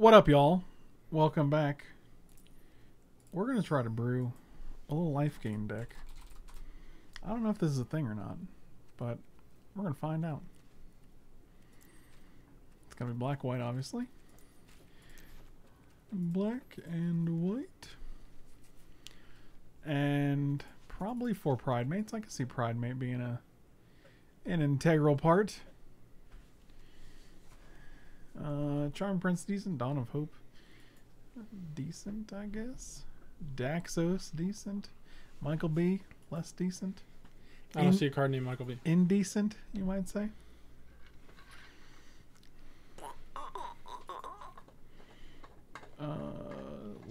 What up, y'all? Welcome back. We're gonna try to brew a little life gain deck. I don't know if this is a thing or not, but we're gonna find out. It's gonna be black white, obviously. Black and white. And probably for Pridemates. I can see Pridemate being a an integral part. Uh, Charm Prince decent. Dawn of Hope decent, I guess. Daxos decent. Michael B less decent. I don't In- see a card named Michael B. Indecent, you might say. Uh,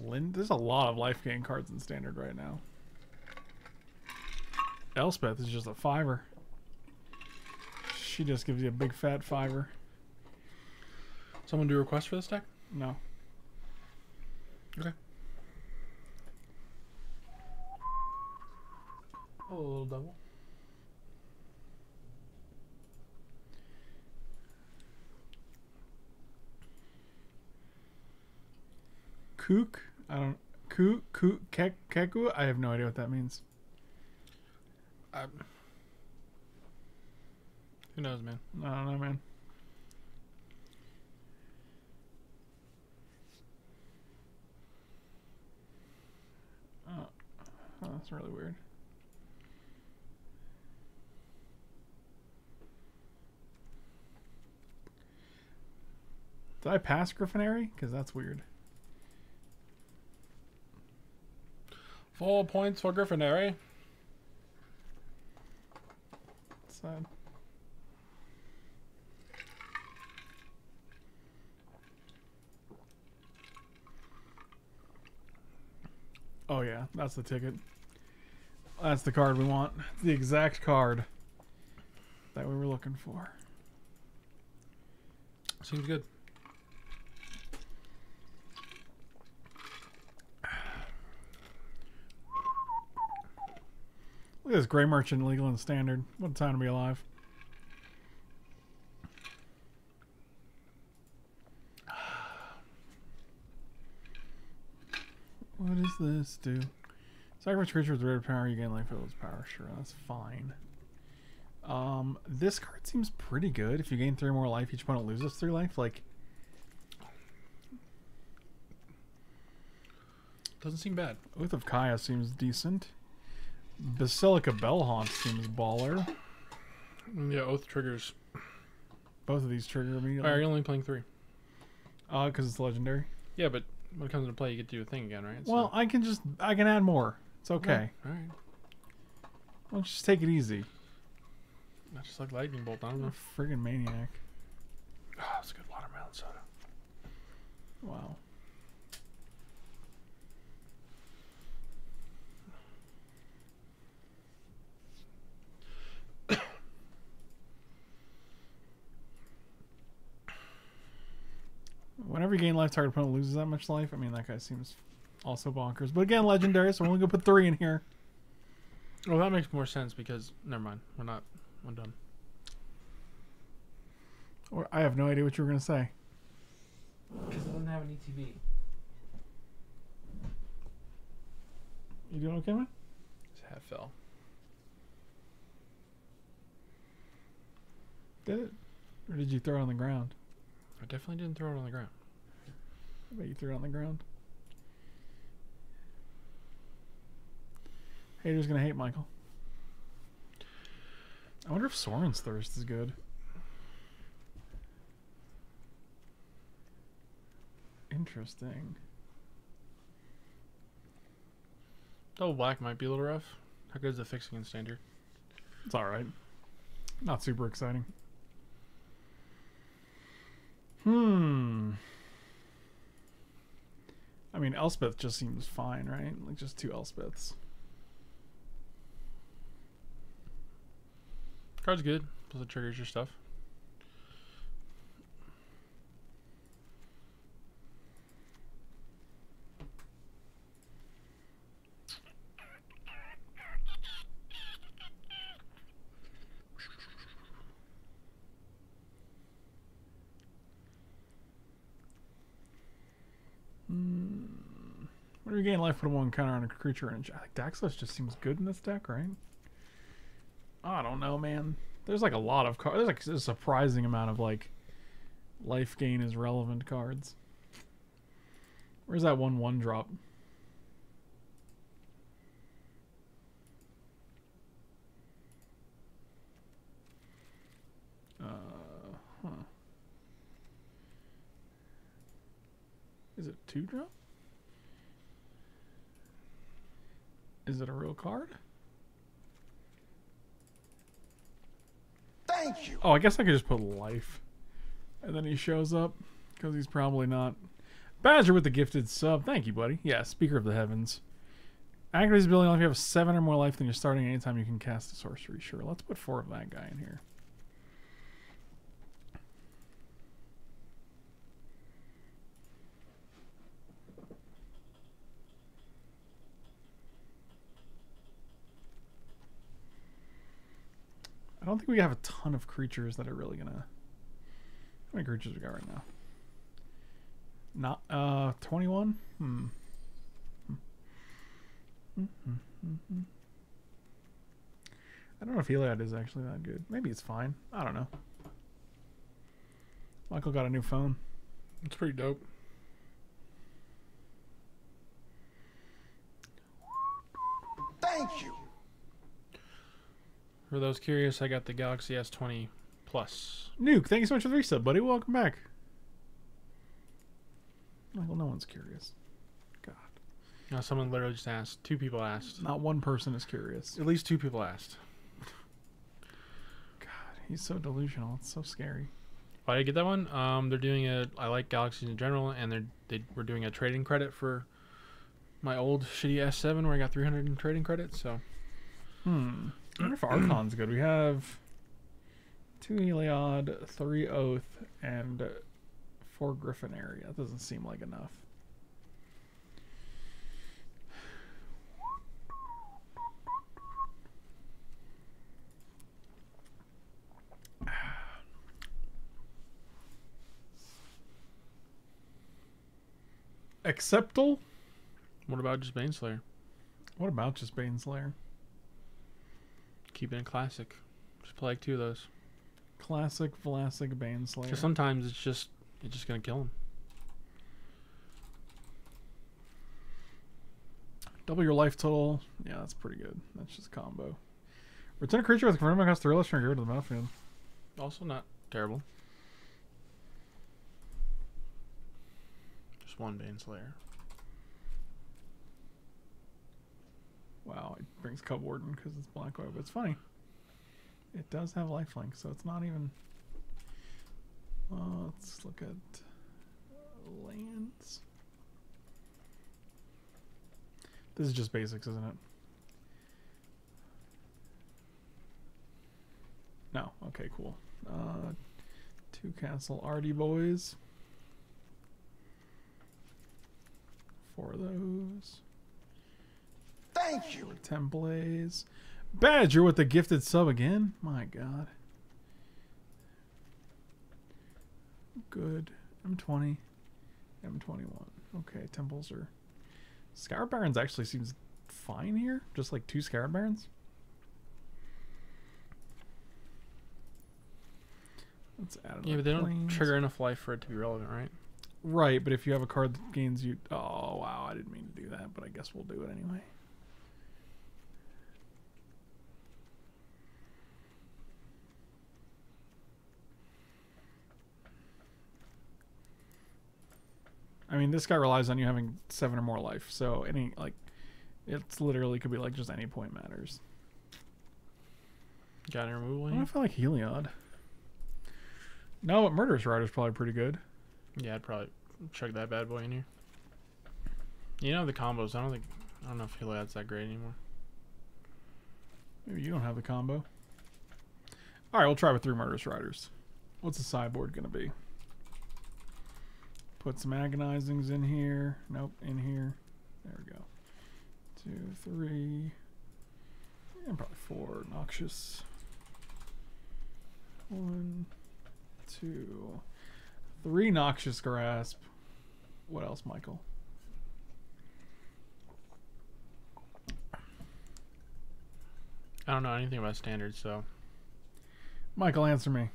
Lynn, there's a lot of life gain cards in standard right now. Elspeth is just a fiver. She just gives you a big fat fiver. Someone do a request for this deck? No. Okay. Oh, a little double. Kook? I don't. Kook? Kook? Kek? Keku? I have no idea what that means. I, who knows, man? I don't know, man. Oh, oh, that's really weird. Did I pass Griffin Aerie? Because that's weird. Full points for Griffin Aerie. Sad. Oh yeah, that's the ticket. That's the card we want. It's the exact card that we were looking for. Seems good. Look at this Gray Merchant legal and standard. What a time to be alive. What does this do? Sacrifice creature with red power, you gain life with power. Sure, that's fine. Um, this card seems pretty good. If you gain three more life, each opponent loses three life. Like, Doesn't seem bad. Oath of Kaya seems decent. Basilica Bell-Haunt seems baller. Mm, Yeah, Oath triggers. Both of these trigger Why are immediately. you only playing three? Uh, because it's legendary. Yeah, but when it comes into play, you get to do a thing again, right? So- Well, I can just I can add more. It's okay. All right. You just take it easy? Not just like lightning bolt. I don't I'm know. a friggin' maniac. Oh, it's a good watermelon soda. Wow. Whenever you gain life, target opponent loses that much life. I mean, that guy seems also bonkers. But again, legendary, so we're only gonna put three in here. Well, that makes more sense because never mind. We're not. We're done. Or I have no idea what you were gonna say. Because it doesn't have an ETB. You doing okay, man? It's half fell. Did it? Or did you throw it on the ground? I definitely didn't throw it on the ground. I bet you threw it on the ground. Haters gonna hate Michael. I wonder if Sorin's thirst is good. Interesting. Double black might be a little rough. How good is the fixing in standard? It's alright. Not super exciting. Hmm. I mean, Elspeth just seems fine, right? Like just two Elspeths. Card's good. Plus it triggers your stuff. Gain life, put one counter on a creature. And I think Daxos just seems good in this deck, right? I don't know, man. There's like a lot of cards. There's like a surprising amount of like life gain is relevant cards. Where's that one one drop? Uh, huh. Is it two drop? Is it a real card? Thank you. Oh, I guess I could just put life. And then he shows up because he's probably not. Badger with the gifted sub. Thank you, buddy. Yeah, Speaker of the Heavens. Activate his ability if you have seven or more life than you're starting anytime you can cast a sorcery. Sure, let's put four of that guy in here. Don't think we have a ton of creatures that are really gonna. How many creatures we got right now? Not uh twenty one. Hmm. Hmm, hmm, hmm, hmm. I don't know if Heliod is actually that good. Maybe it's fine. I don't know. Michael got a new phone. It's pretty dope. Thank you. For those curious, I got the Galaxy S20 Plus. Nuke, thank you so much for the resub, buddy. Welcome back. Michael, no one's curious. God. Now, someone literally just asked. Two people asked. Not one person is curious. At least two people asked. God, he's so delusional. It's so scary. Why did I get that one? Um, they're doing a. I like Galaxies in general, and they're they were doing a trading credit for my old shitty S7 where I got 300 in trading credits. So Hmm. I wonder if Archon's good. We have two Heliod, three Oath, and four Griffin Aerie. That doesn't seem like enough. Acceptal? what about just Baneslayer? What about just Baneslayer? Keep it in classic. Just play like two of those. Classic Vlasic Baneslayer. Because sometimes it's just it's just gonna kill him. Double your life total. Yeah, that's pretty good. That's just combo. Return a creature with confirmed cost three less trigger to the battlefield. Also not terrible. Just one Baneslayer. Wow, it brings Cubwarden because it's black but it's funny. It does have lifelink, so it's not even. Uh, let's look at lands. This is just basics, isn't it? No. Okay, cool. Uh, two castle Artie boys. Four of those. Thank you. Templates. Badger with the gifted sub again. My God. Good. M20. M21. Okay, temples are. Scoured Barrens actually seems fine here. Just like two Scoured Barrens. Let's add Yeah, but they don't trigger enough life for it to be relevant, right? Right, but if you have a card that gains you. Oh, wow. I didn't mean to do that, but I guess we'll do it anyway. I mean, this guy relies on you having seven or more life, so any like, it's literally could be like just any point matters. Got any removal? I don't know here? if I like Heliod. No, but Murderous Rider's probably pretty good. Yeah, I'd probably chuck that bad boy in here. You know the combos. I don't think. I don't know if Heliod's that great anymore. Maybe you don't have the combo. All right, we'll try with three Murderous Riders. What's the sideboard gonna be? Put some agonizings in here. Nope, in here. There we go. Two, three, and probably four noxious. One, two, three noxious grasp. What else, Michael? I don't know anything about standards, so. Michael, answer me.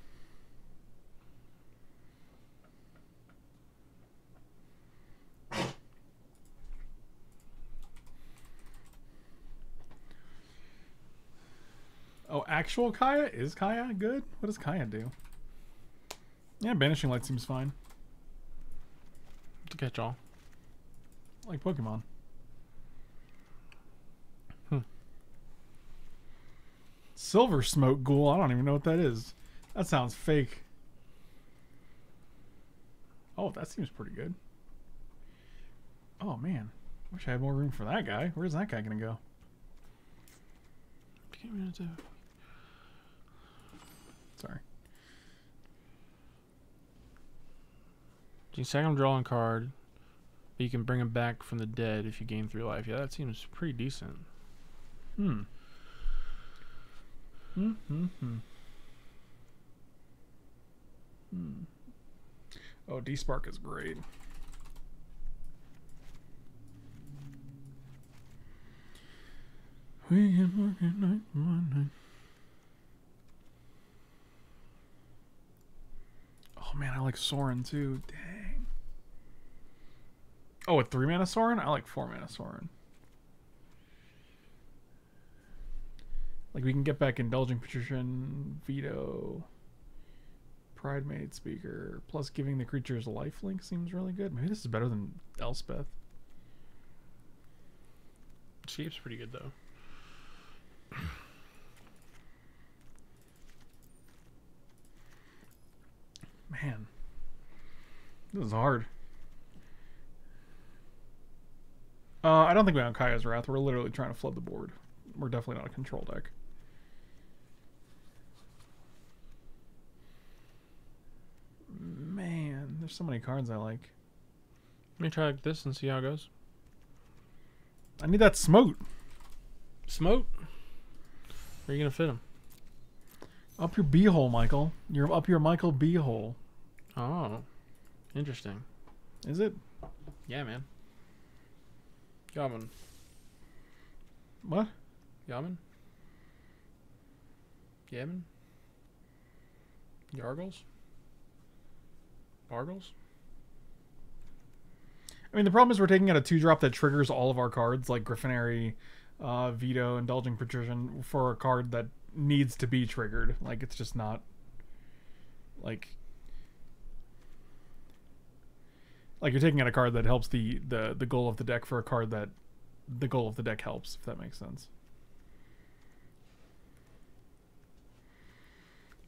Actual Kaya? Is Kaya good? What does Kaya do? Yeah, Banishing Light seems fine. to catch all. Like Pokemon. Hmm. Silversmote Ghoul? I don't even know what that is. That sounds fake. Oh, that seems pretty good. Oh, man. Wish I had more room for that guy. Where's that guy going to go? Sorry. You can second drawing card, but you can bring them back from the dead if you gain three life. Yeah, that seems pretty decent. Hmm. Hmm, hmm, hmm. Hmm. Oh, Despark is great. We can work at night, Monday. Oh man, I like Sorin too. Dang. Oh, a three mana Sorin? I like four mana Sorin. Like we can get back indulging patrician, Vito, pride made speaker, plus giving the creatures a life link seems really good. Maybe this is better than Elspeth. Escape's pretty good though. Man, this is hard. Uh, I don't think we have Kaya's Wrath. We're literally trying to flood the board. We're definitely not a control deck. Man, there's so many cards I like. Let me try this and see how it goes. I need that smote. Smote? Where are you gonna fit him? Up your beehole, Michael. You're up your Michael beehole. Oh, interesting. Is it? Yeah, man. Yaman. What? Yaman? Yaman? Yargles? Bargles? I mean, the problem is we're taking out a two drop that triggers all of our cards, like Griffin Aerie, uh, Vito, Indulging Patrician, for a card that needs to be triggered. Like, it's just not. Like. Like, you're taking out a card that helps the, the, the goal of the deck for a card that the goal of the deck helps, if that makes sense.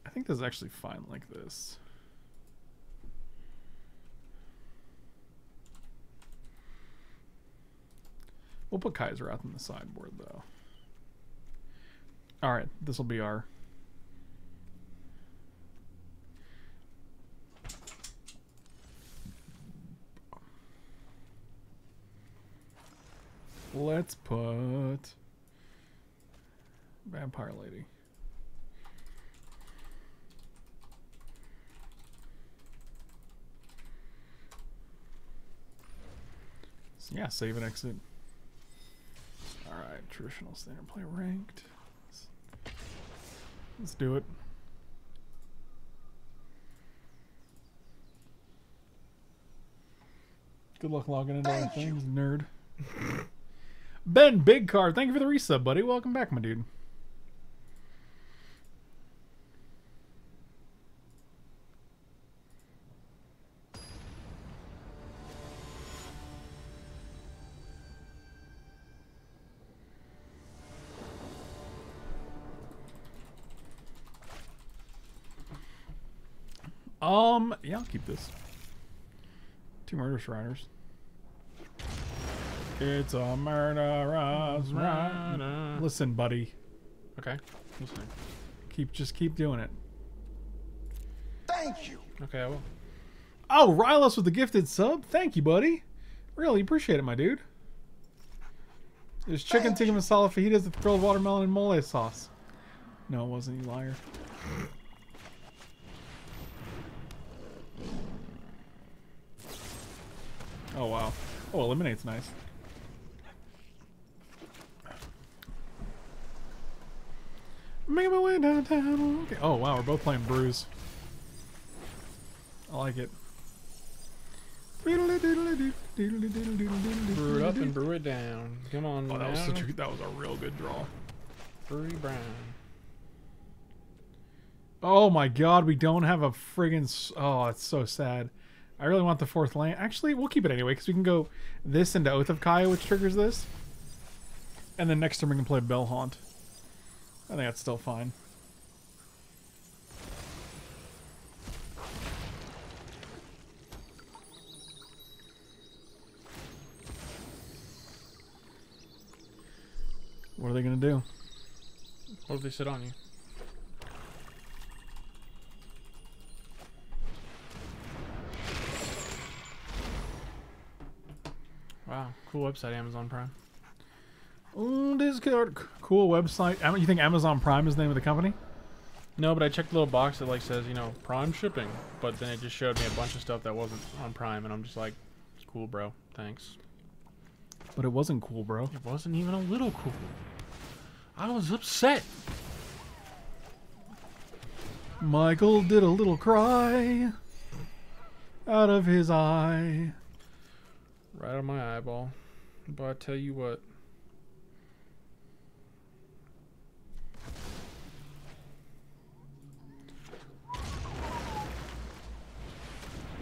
I think this is actually fine like this. We'll put Kaiser out on the sideboard, though. All right, this will be our. Let's put Vampire Lady. So yeah, save and exit. Alright, traditional standard play ranked. Let's, let's do it. Good luck logging into all things, nerd. ben Big Car, thank you for the resub, buddy. Welcome back, my dude. Um, yeah, I'll keep this. Two murderous riders. It's a murderous rider. Rider. Listen, buddy. Okay. Listening. Keep just keep doing it. Thank you. Okay, I will. Oh, Rylos with the gifted sub. Thank you, buddy. Really appreciate it, my dude. There's chicken tikka masala fajitas with grilled watermelon and mole sauce. No, it wasn't, you liar. Oh, wow. Oh, eliminate's nice. Making my way downtown. Okay. Oh wow, we're both playing Bruise. I like it. Brew it up and brew it down. Come on, Oh, that was such a that was a real good draw. Brewy Brown. Oh my god, we don't have a friggin' oh, it's so sad. I really want the fourth land. Actually, we'll keep it anyway because we can go this into Oath of Kaya, which triggers this, and then next turn we can play Bell-Haunt. I think that's still fine. What are they gonna do? What if they sit on you? Wow, cool website, Amazon Prime. Mm, Discord. Cool website. You think Amazon Prime is the name of the company? No, but I checked the little box that like says, you know, Prime shipping, but then it just showed me a bunch of stuff that wasn't on Prime, and I'm just like, it's cool, bro. Thanks. But it wasn't cool, bro. It wasn't even a little cool. I was upset. Michael did a little cry out of his eye. Right on my eyeball. But I tell you what.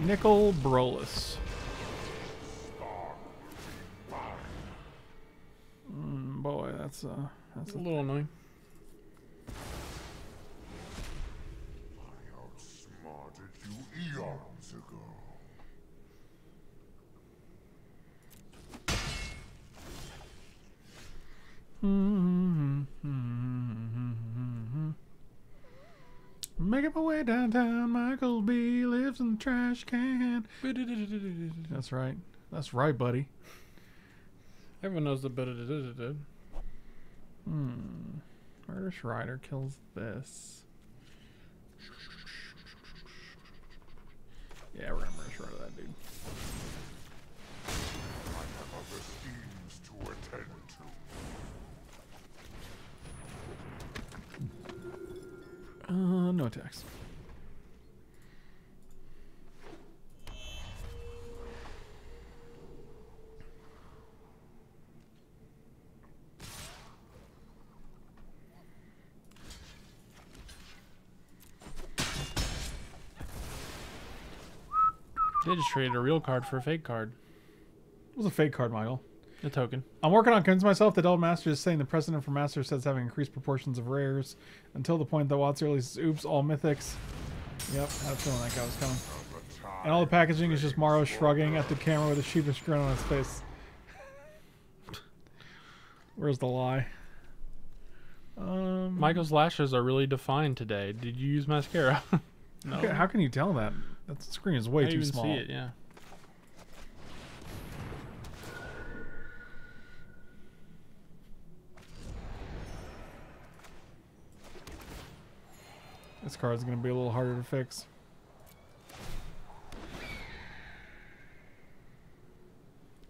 Nickel Brolus. Mm, boy, that's uh, that's a little annoying. I outsmarted you eons ago. Making my way downtown, Michael B lives in the trash can. That's right. That's right, buddy. Everyone knows the bit of Hmm. Murder Rider kills this. Yeah, we're gonna Murder Rider that dude. I have other schemes to attend to. Uh, no attacks. Just traded a real card for a fake card. It was a fake card, Michael. A token. I'm working on convincing myself that Double Masters is saying the precedent for Master sets having increased proportions of rares until the point that Watts releases oops, all mythics. Yep, had a feeling that guy was coming. And all the packaging is just Maro shrugging at the camera with a sheepish grin on his face. Where's the lie? Um, Michael's lashes are really defined today. Did you use mascara? no. how can you tell that? That screen is way I too even small. see it, yeah. This car is gonna be a little harder to fix.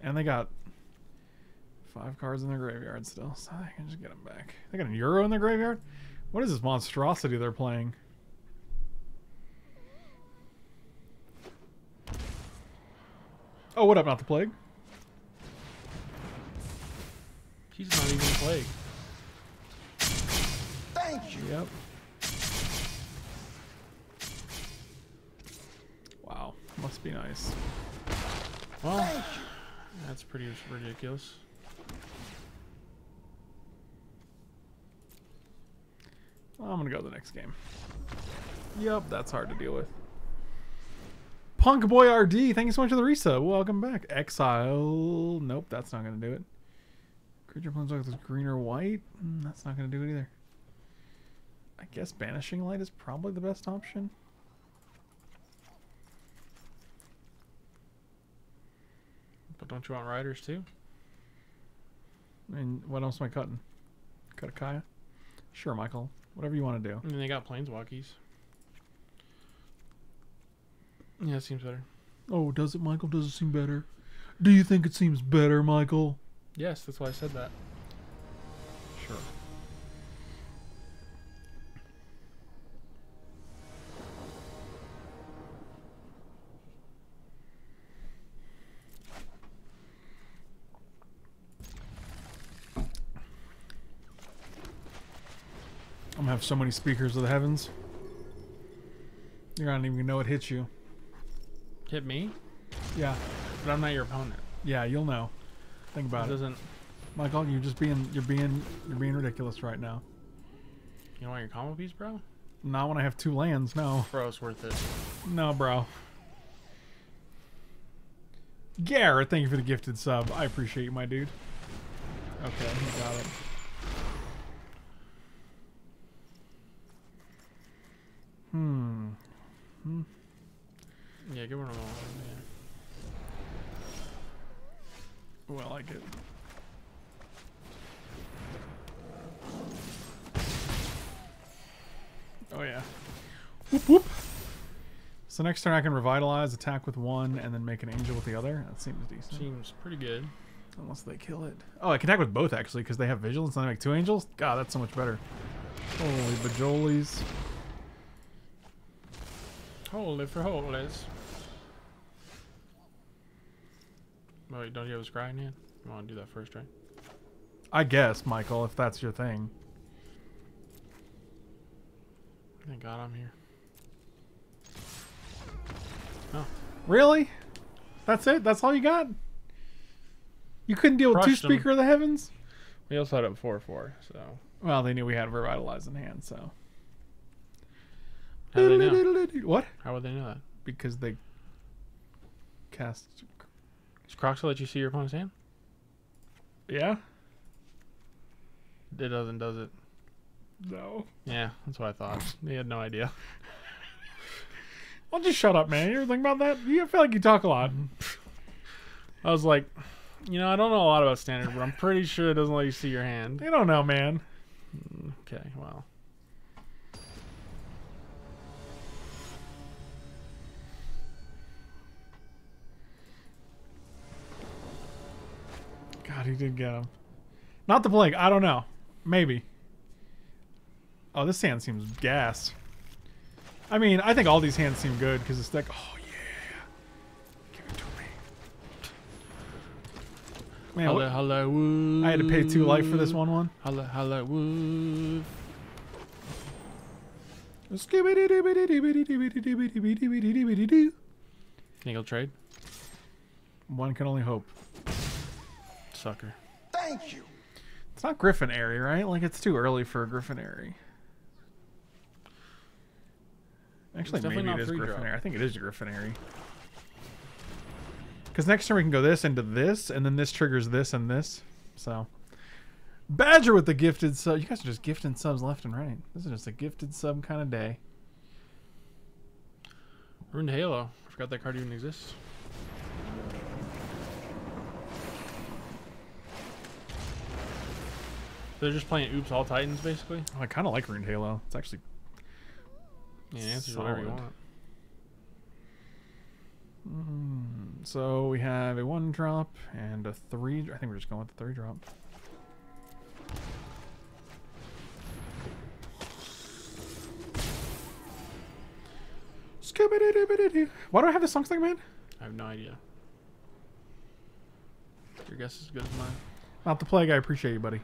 And they got five cards in their graveyard still, so I can just get them back. They got a Uro in their graveyard? What is this monstrosity they're playing? Oh, what up, not the plague? He's not even plague. Thank you. Yep. Wow, must be nice. Well, that's pretty ridiculous. I'm gonna go to the next game. Yep, that's hard to deal with. Punk Boy RD, thank you so much for the resub. Welcome back. Exile. Nope, that's not gonna do it. Creature Planeswalker with green or white. Mm, that's not gonna do it either. I guess Banishing Light is probably the best option. But don't you want riders too? I mean, what else am I cutting? Cut a Kaya? Sure, Michael. Whatever you want to do. And they got planeswalkies. Yeah, it seems better. Oh, does it, Michael? Does it seem better? Do you think it seems better, Michael? Yes, that's why I said that. Sure. I'm gonna have so many speakers of the heavens. You're not even gonna know it hits you. Hit me, Yeah, but I'm not your opponent. yeah, you'll know. Think about it, doesn't. Michael. You're just being, you're being, you're being ridiculous right now. You want your combo piece, bro? Not when I have two lands. No, Bro, it's worth it. no, bro. Garrett, thank you for the gifted sub. I appreciate you, my dude. Okay, he got it. Hmm. Hmm. Yeah, give one of them. Yeah. Well, I like it. Oh yeah. Whoop whoop. So next turn I can revitalize, attack with one, and then make an angel with the other. That seems decent. Seems pretty good. Unless they kill it. Oh, I can attack with both actually, because they have vigilance and I make two angels? God, that's so much better. Holy bajolies. Holy for holies. Oh, wait, don't you have a scry in hand? You want to do that first, right? I guess, Michael, if that's your thing. Thank God I'm here. Oh. Really? That's it? That's all you got? You couldn't deal with two Crushed 'em. Speaker of the Heavens? We also had it 4 4, so. Well, they knew we had Revitalize in hand, so. How do they know? What? How would they know that? Because they cast. Does Kroxa let you see your opponent's hand? Yeah? It doesn't, does it? No. Yeah, that's what I thought. He had no idea. Well, just shut up, man. You ever think about that? You feel like you talk a lot. I was like, you know, I don't know a lot about standard, but I'm pretty sure it doesn't let you see your hand. You don't know, man. Mm, okay, well. God, he did get him. Not the plague. I don't know. Maybe. Oh, this hand seems gas. I mean, I think all these hands seem good because it's like, oh yeah, give it to me. Man, Hello, hello, woo. I had to pay two life for this one one. Hello, hello, woo. Can you go trade? One can only hope. Sucker. Thank you. It's not Griffin Aerie, right? Like it's too early for a Griffin Aerie. Actually, maybe not it is free Griffin. Airy. I think it is Griffin Aerie. Because next turn we can go this into this, and then this triggers this and this. So, Badger with the gifted sub. You guys are just gifting subs left and right. This is just a gifted sub kind of day. Ruined Halo. I forgot that card even exists. They're just playing Oops All Titans, basically. Oh, I kind of like Ruined Halo. It's actually Yeah, answers whatever you want. Mm, so we have a one drop and a three. I think we're just going with the three drop. Why do I have this song thing, man? I have no idea. Your guess is as good as mine. Not the plague. I appreciate you, buddy.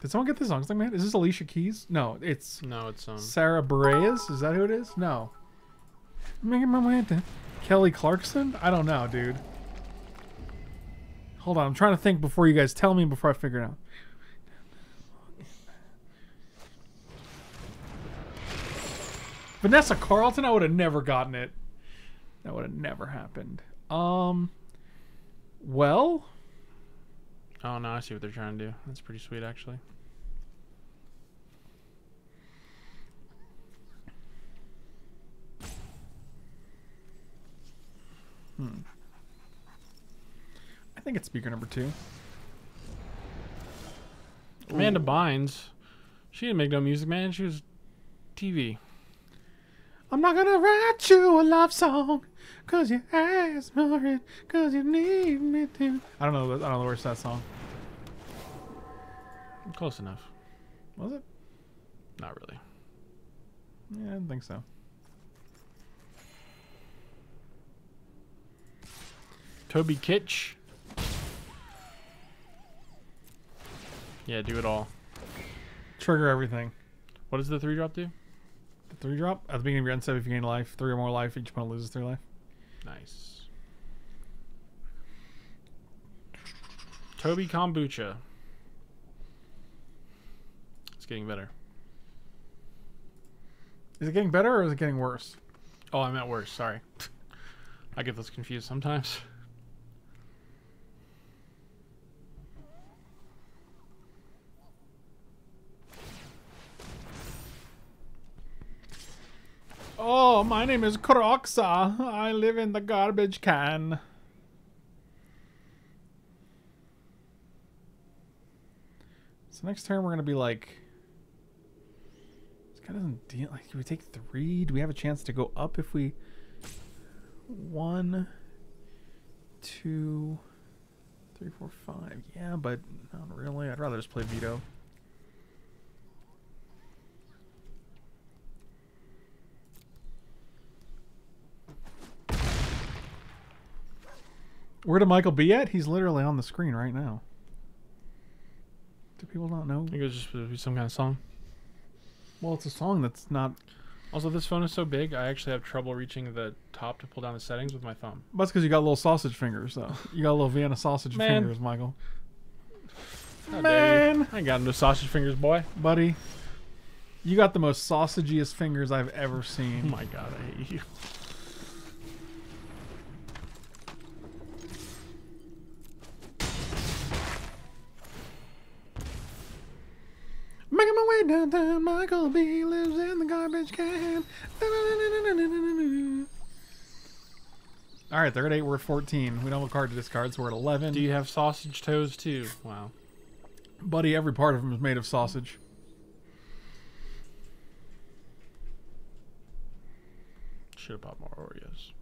Did someone get this song thing, man? Is this Alicia Keys? No, it's No, it's um. Sara Bareilles. Is that who it is? No. Making my way to Kelly Clarkson? I don't know, dude. Hold on, I'm trying to think before you guys tell me before I figure it out. Vanessa Carlton, I would have never gotten it. That would have never happened. Um well, Oh no, I see what they're trying to do. That's pretty sweet, actually. Hmm. I think it's speaker number 2. Amanda Bynes, she didn't make no music, man. She was TV. I'm not gonna write you a love song Cause you asked for it Cause you need me to I don't know I don't know to that song Close enough. Was it? Not really. Yeah, I didn't think so Toby Kitch. Yeah, do it all. trigger everything. What does the three drop do? The three drop at the beginning of your end step. If you gain life, three or more life, each opponent loses three life. Nice. Toby Kombucha. It's getting better. Is it getting better or is it getting worse? Oh, I meant worse. Sorry. I get those confused sometimes. Oh, my name is Kroxa. I live in the garbage can. So next turn we're gonna be like. This guy doesn't deal. Like, do we take three? Do we have a chance to go up if we? One, two, three, four, five. Yeah, but not really. I'd rather just play Vito. Where did Michael be at? He's literally on the screen right now. Do people not know? I think it was just be some kind of song. Well, it's a song that's not. Also, this phone is so big, I actually have trouble reaching the top to pull down the settings with my thumb. That's because you got little sausage fingers, though. You got little Vienna sausage Man. fingers, Michael. How. Man, I got no sausage fingers, boy. buddy, you got the most sausagiest fingers I've ever seen. Oh my god, I hate you. Downtown, Michael B lives in the garbage can. All right, they're at eight. We're at fourteen. We don't have a card to discard, so we're at eleven. Do you have sausage toes too? Wow. Buddy, every part of him is made of sausage. Should have bought more Oreos.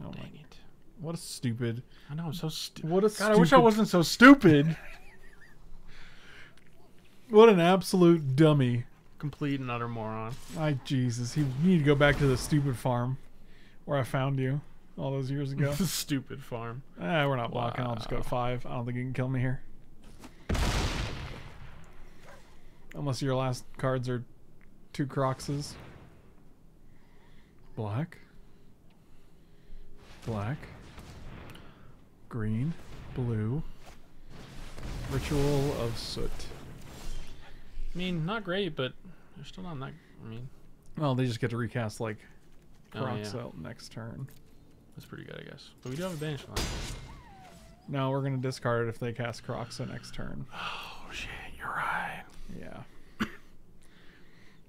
Oh my! Dang it. What a stupid. I know, I'm so stupid. What a God, I wish I wasn't so stupid. What an absolute dummy. Complete and utter moron. I Jesus, he, you need to go back to the stupid farm where I found you all those years ago. stupid farm. ah, we're not blocking. I'll just go Wow. five. I don't think you can kill me here. Unless your last cards are two Kroxas. Black. Black. Green. Blue. Ritual of Soot. I mean, not great, but they're still not that. I mean, Well, they just get to recast like Oh, Crocs yeah. out next turn. that's pretty good, I guess. But we do have a banish line. No, we're gonna discard it if they cast Crocs next turn. Oh shit, you're right. Yeah.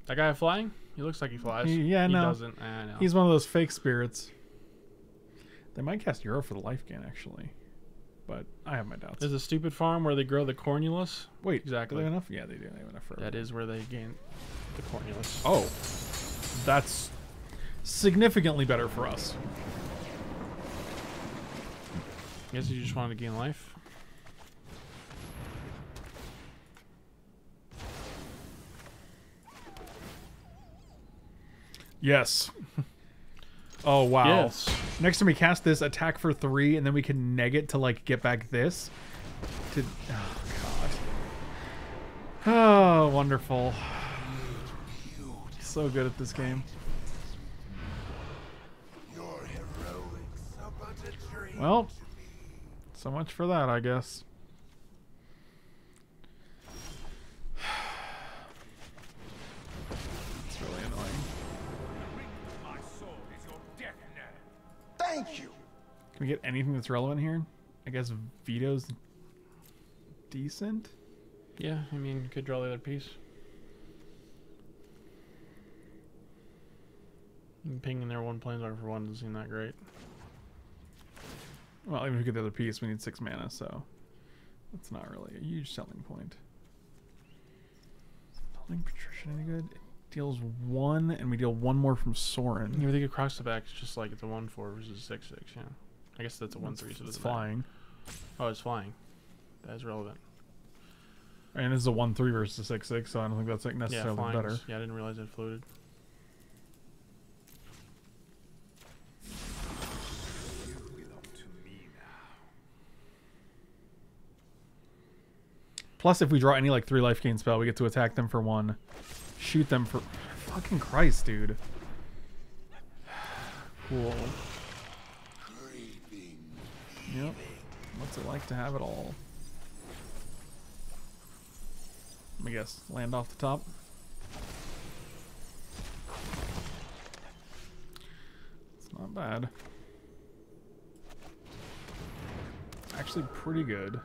That guy flying? He looks like he flies. He- yeah, he no. doesn't. Ah, I know. He's one of those fake spirits. They might cast Uro for the life gain, actually. But I have my doubts. There's a stupid farm where they grow the cornulus. Wait, exactly. They enough? Yeah, they do. They have enough for That is where they gain the cornulus. Oh. That's significantly better for us. I guess you just wanted to gain life. Yes. Oh wow. Yes. Next time we cast this, attack for three, and then we can neg it to like get back this. To oh god. Oh, wonderful. So good at this game. Your heroics are but a dream. Well, so much for that, I guess. Thank you. Can we get anything that's relevant here? I guess Vito's decent. Yeah, I mean, could draw the other piece. And Pinging their one planeswalker for one doesn't seem that great. Well, even if we get the other piece, we need six mana, so that's not really a huge selling point. Is Indulging Patrician any good? Deals one, and we deal one more from Sorin. If they could cross the back, it's just like it's a 1 4 versus a 6 6, yeah. I guess that's a 1 3, so it's flying. Oh, it's flying. That is relevant. And it's a 1 3 versus a 6 6, so I don't think that's like necessarily flying. better. Yeah, I didn't realize it floated. You belong to me now. Plus, if we draw any like three life gain spell, we get to attack them for one, shoot them for. Fucking Christ, dude. Cool. Yep. What's it like to have it all? Let me guess. Land off the top. It's not bad. Actually, pretty good.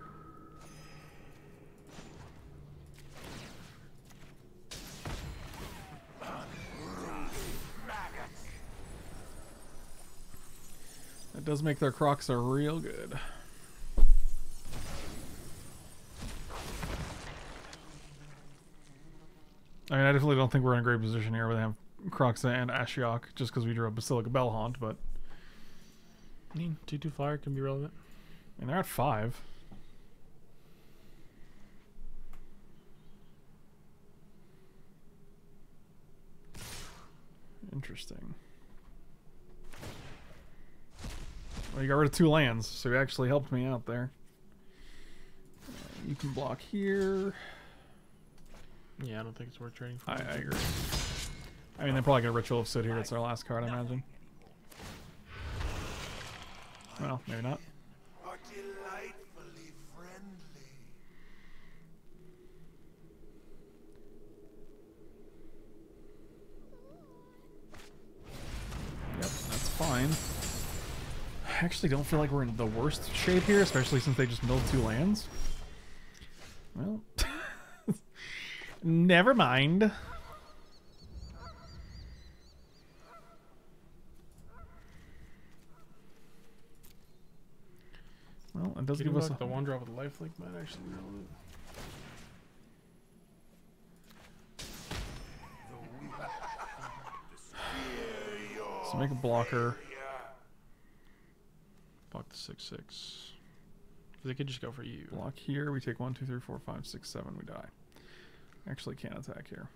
That does make their crocs are real good. I mean, I definitely don't think we're in a great position here where they have Kroxa and Ashiok just because we drew a Basilica Bell-Haunt, but I mean, 2 2 flyer can be relevant. I mean, they're at five. Interesting. Well, you got rid of two lands, so you actually helped me out there. Uh, you can block here. Yeah, I don't think it's worth trading for. I, I agree. I mean, they're probably gonna Ritual of Soot here. It's our last card, I imagine. Well, maybe not. Are delightfully friendly. Yep, that's fine. I actually don't feel like we're in the worst shape here, especially since they just milled two lands. Well, never mind. Well, it does give us a, the one drop with the life link might actually be relevant. so make a blocker. Block the 6 6. They could just go for you. Block here. We take one, two, three, four, five, six, seven. We die. Actually, can't attack here.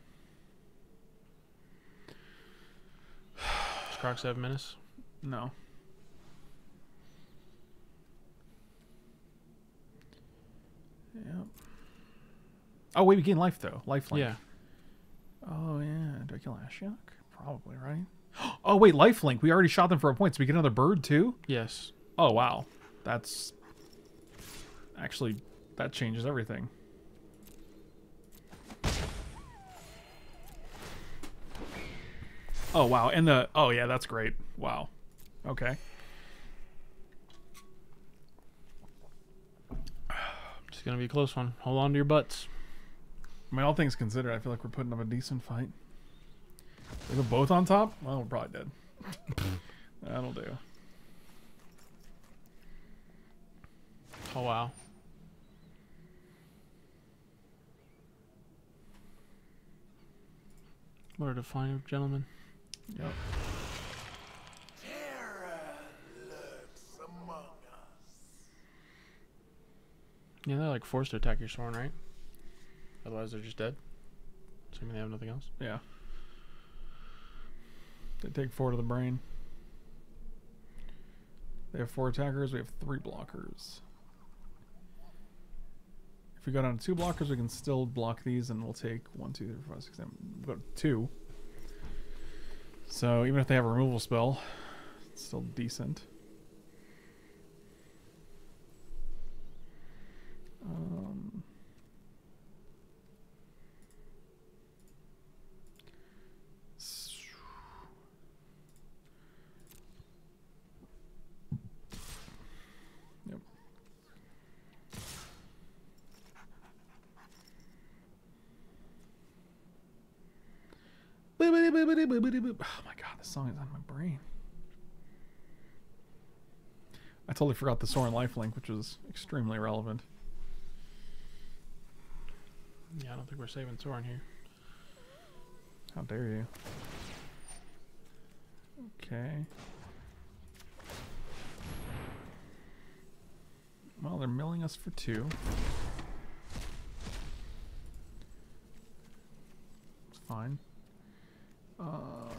Does Kroxa have menace? No. Yep. Oh wait, we gain life though. Life link. Yeah. Oh yeah. Do I kill Ashiok? Probably, right? Oh wait, life link. We already shot them for a point, so we get another bird too. Yes. Oh wow, that's actually that changes everything. Oh wow, and the oh yeah, that's great. Wow. Okay. It's going to be a close one. Hold on to your butts. I mean, all things considered, I feel like we're putting up a decent fight. They go both on top? Well, we're probably dead. That'll do. Oh, wow. What a defining gentleman. Yep. Terror lurks among us. Yeah, they're like forced to attack your Sorin, right? Otherwise, they're just dead. Assuming they have nothing else. Yeah. They take four to the brain. They have four attackers. We have three blockers. We go down to two blockers, we can still block these, and we'll take one, two, three, four, five, six, seven. We've got two. So even if they have a removal spell, it's still decent. Um, s- Yep. Boop-a-dee-boop-a-dee-boop-a-dee-boop. Oh my god, this song is on my brain. I totally forgot the Sorin lifelink, which was extremely relevant. Yeah, I don't think we're saving Sorin here. How dare you? Okay. Well, they're milling us for two. It's fine. Um,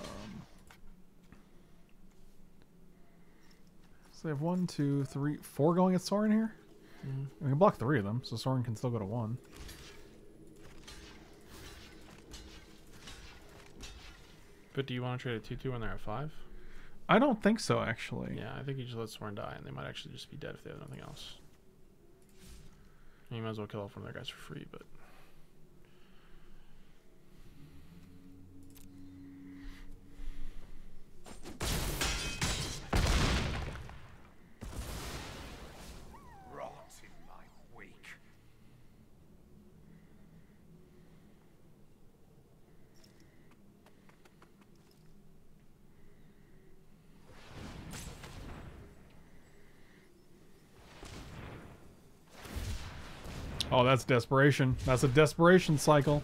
So they have one, two, three, four going at Sorin here? Mm -hmm. We can block three of them, so Sorin can still go to one. But do you want to trade a 2 2 when they're at 5? I don't think so, actually. Yeah, I think you just let Sorin die, and they might actually just be dead if they have nothing else. And you might as well kill off one of their guys for free, but. That's desperation. That's a desperation cycle.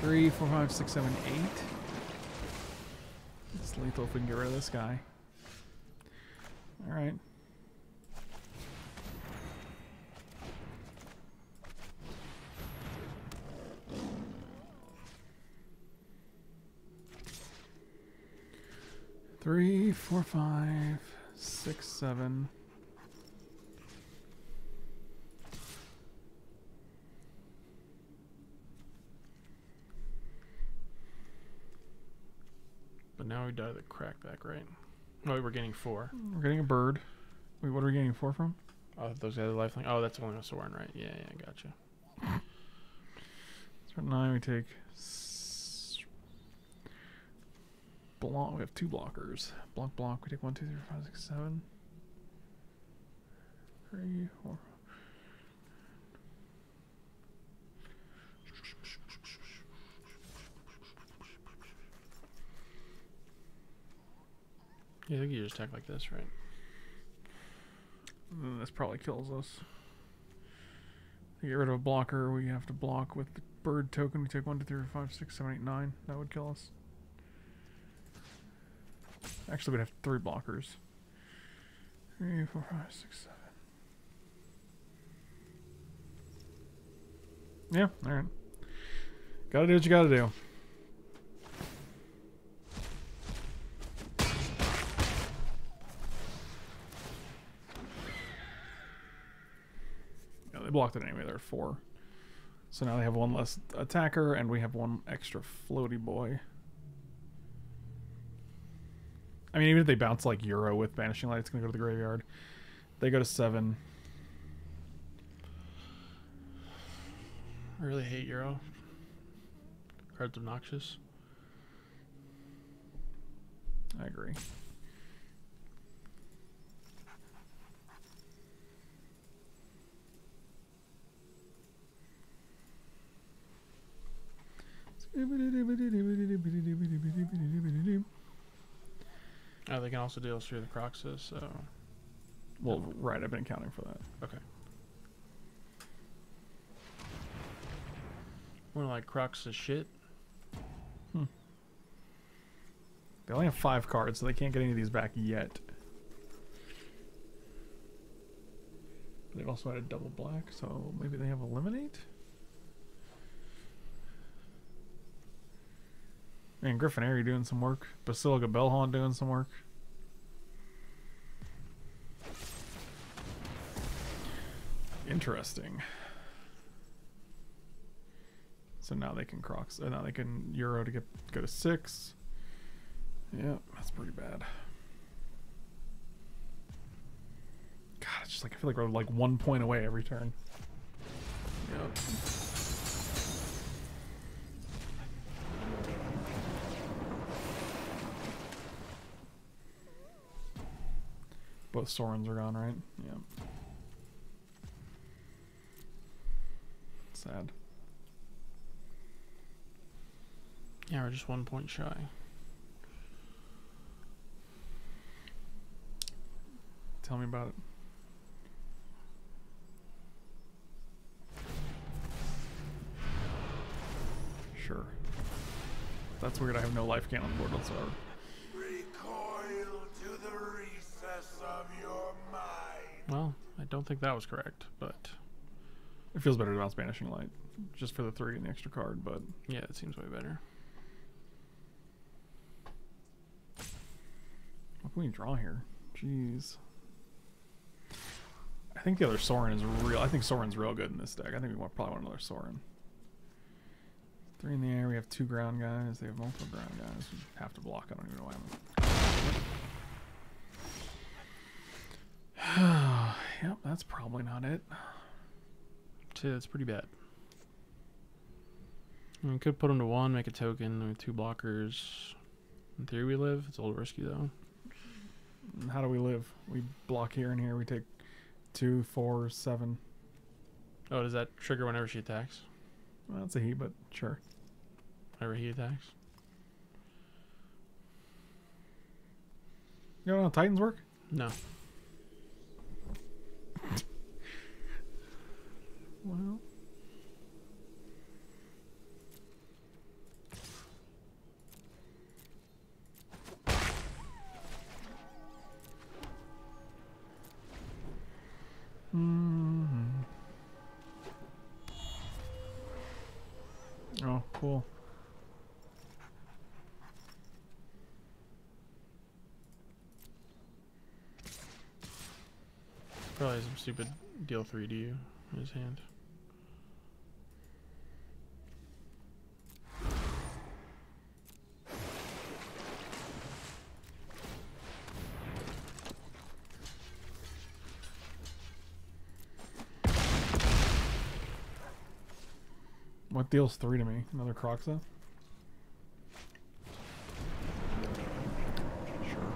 Three, four, five, six, seven, eight. It's lethal if we can get rid of this guy. Alright. Three, four, five, six, seven. but now we the crackback, right? No, we're getting four. We're getting a bird. Wait, what are we getting four from? Oh, those guys are lifelink. Oh, that's only a Sorin, right? Yeah, yeah, gotcha. So nine, we take. Block. We have two blockers. Block, block. We take one, two, three, four, five, six, seven. Three, four. Yeah, I think you just attack like this, right? Then this probably kills us. To get rid of a blocker, we have to block with the bird token. We take one, two, three, four, five, six, seven, eight, nine. That would kill us. Actually, we'd have three blockers. Three, four, five, six, seven. Yeah, alright. Gotta do what you gotta do. Blocked it anyway. They're four. So now they have one less attacker, and we have one extra floaty boy. I mean, even if they bounce like Uro with Banishing Light, it's going to go to the graveyard. They go to seven. I really hate Uro. Card's obnoxious. I agree. Oh, they can also deal through the Kroxas, so Well, right, I've been accounting for that. okay. More like Croxus shit. Hmm. They only have five cards, so they can't get any of these back yet. They've also had a double black, so maybe they have eliminate. And Griffin Aerie doing some work. Basilica Bell-Haunt doing some work. Interesting. So now they can crocs. Uh, now they can Uro to get go to six. Yeah, that's pretty bad. God, it's just like I feel like we're like one point away every turn. Yep. Both Sorins are gone, right? Yep. Sad. Yeah, we're just one point shy. Tell me about it. Sure. That's weird. I have no life gain on the board whatsoever. Well, I don't think that was correct, but It feels better to bounce Banishing Light, just for the three and the extra card. But yeah, it seems way better. what can we draw here? Jeez. I think the other Sorin is real. I think Sorin's real good in this deck. I think we want, probably want another Sorin. Three in the air. We have two ground guys. They have multiple ground guys. We have to block. I don't even know why I'm. yep, that's probably not it. See, that's pretty bad. We could put them to one, make a token with two blockers. In theory, we live. It's a little risky though. How do we live? We block here and here. We take two, four, seven. Oh, does that trigger whenever she attacks? Well, that's a he, but sure. Whenever he attacks? You know how Titans work? No. Well, Mhm. Oh, cool. Probably some stupid deal three to you in his hand. Deals three to me? Another Kroxa? Sure.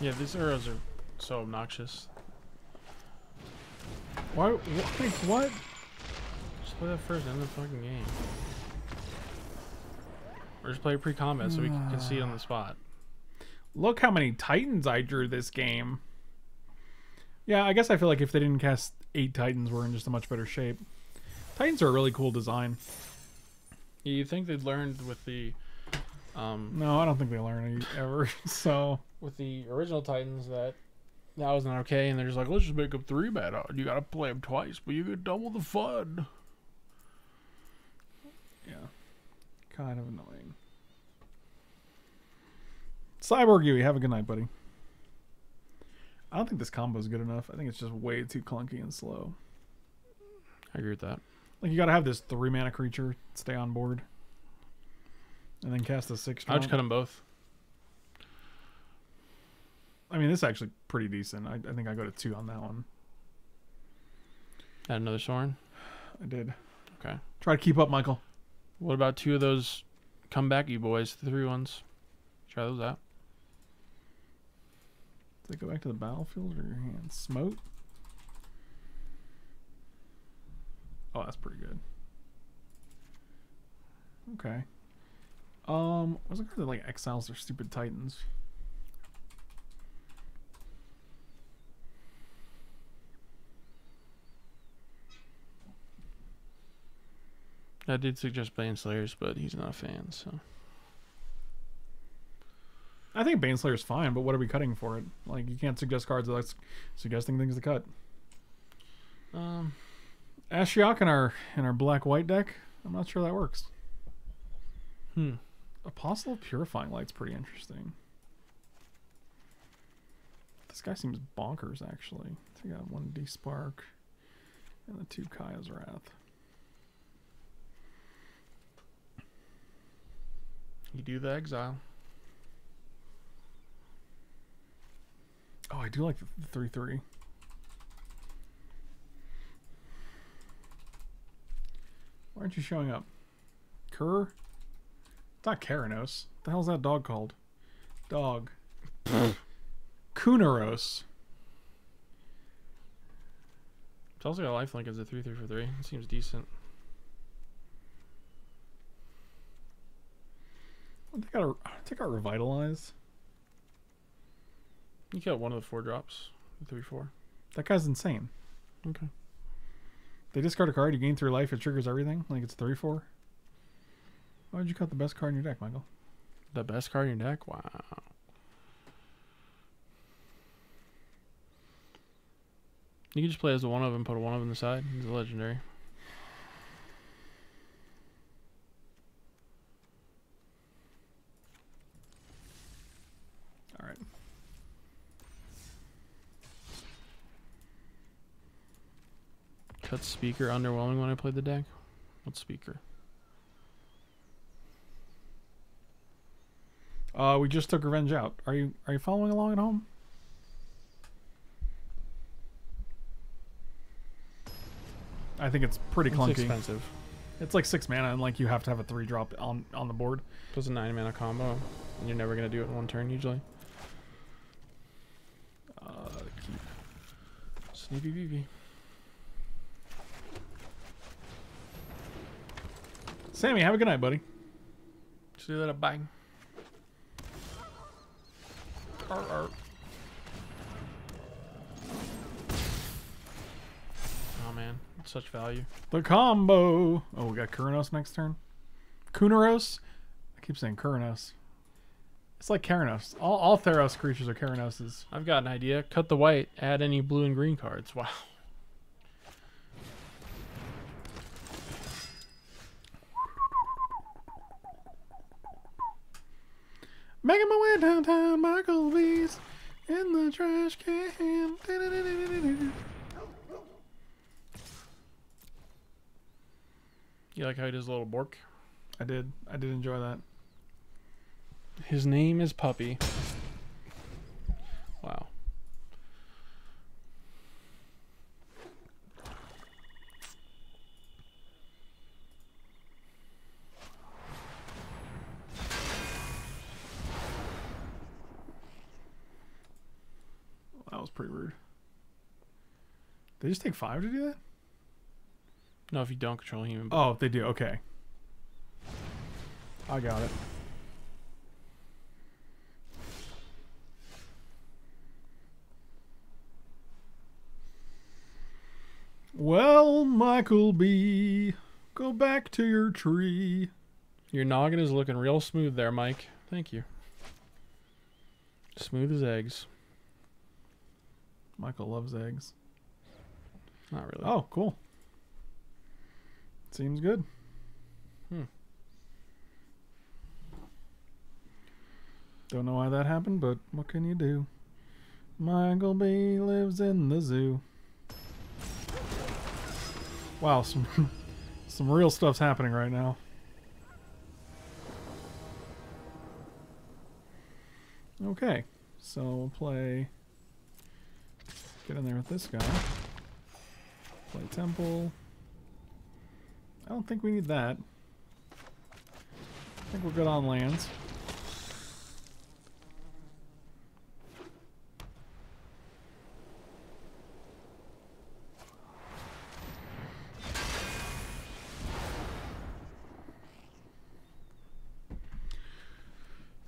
Yeah, these arrows are so obnoxious. Why? wh- Like what? Just play that first end of the fucking game. Or just play pre-combat so we can can see it on the spot. Look how many Titans I drew this game. Yeah, I guess I feel like if they didn't cast eight Titans, we're in just a much better shape. Titans are a really cool design. You think they'd learned with the um No, I don't think they learn ever. So with the original Titans that that was not okay, and they're just like, let's just make up three bad odds. You gotta play them twice, but you get double the fun. yeah, kind of annoying. Cyborg Yui, have a good night, buddy. I don't think this combo is good enough. I think it's just way too clunky and slow. I agree with that. Like you got to have this three mana creature stay on board, and then cast a six. I'll just cut them both. I mean, this is actually pretty decent. I, I think I go to two on that one. Add another Sorin. I did. Okay. Try to keep up, Michael. What about two of those comeback you boys, the three ones? Try those out. It go back to the battlefield or your hand? Smote? Oh, that's pretty good. Okay. Um, what's a card that like exiles their stupid titans? I did suggest Baneslayers, but he's not a fan, so I think Baneslayer's fine, but what are we cutting for it? Like, you can't suggest cards without s- suggesting things to cut. um Ashiok in our in our black white deck. I'm not sure that works. hmm. Apostle of Purifying Light's pretty interesting. This guy seems bonkers, actually. So we got one Despark and the two Kaya's Wrath. You do the exile. Oh, I do like the 3 3. Why aren't you showing up? Kerr? It's not Keranos. What the hell's that dog called? Dog. Kunoros. It's also got lifelink as a three three for three. It seems decent. Well, They got take out Revitalize. You got one of the four drops. Three four. That guy's insane. Okay. They discard a card, you gain three life, it triggers everything. Like it's 3 4. Why would you cut the best card in your deck, Michael? The best card in your deck? Wow. You can just play as a one of them, put a one of them aside. He's a legendary. Alright. Cut speaker underwhelming when I played the deck. What speaker? Uh, we just took revenge out. Are you are you following along at home? I think it's pretty clunky. It's expensive. It's like six mana, and like you have to have a three drop on on the board. It's a nine mana combo, and you're never gonna do it in one turn usually. Uh, keep. Sneaky beepy. Sammy, have a good night, buddy. See you later. bang. Arr, arr. Oh man, such value. The combo. Oh, we got Kuranos next turn. Kunoros. I keep saying Kuranos. It's like Karanos. All all Theros creatures are Karanoses. I've got an idea. Cut the white. Add any blue and green cards. Wow. Making my way downtown, Michael V's in the trash can. You like how he does a little bork? I did. I did enjoy that. His name is Puppy. Wow. That was pretty rude. They just take five to do that? No, if you don't control human. Oh, they do. Okay. I got it. Well, Michael B, go back to your tree. Your noggin is looking real smooth there, Mike. Thank you. Smooth as eggs. Michael loves eggs. Not really. Oh, cool. Seems good. Hmm. Don't know why that happened, but what can you do? Michael B lives in the zoo. Wow, some some real stuff's happening right now. Okay, so we'll play. Get in there with this guy. Temple. I don't think we need that. I think we're good on lands.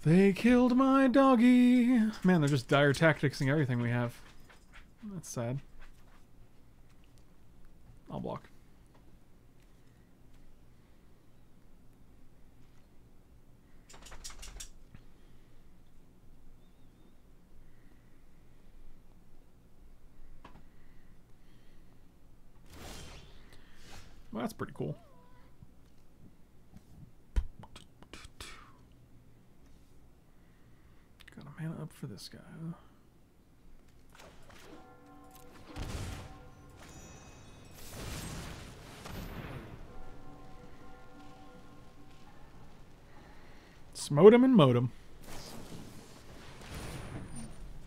They killed my doggy. Man, they're just dire tacticsing everything we have. That's sad. I'll block. Well, that's pretty cool. Got a mana up for this guy. Huh? Smote him and mote him.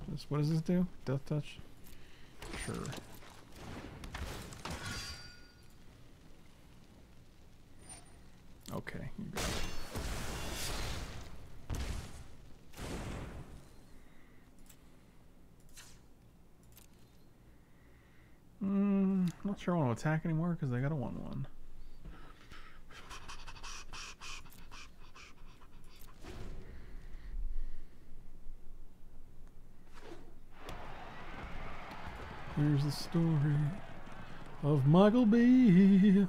This, what does this do? Death touch? Sure. Okay, you got it. Mm, not sure I want to attack anymore because they got a 1 1. Here's the story of Michael B.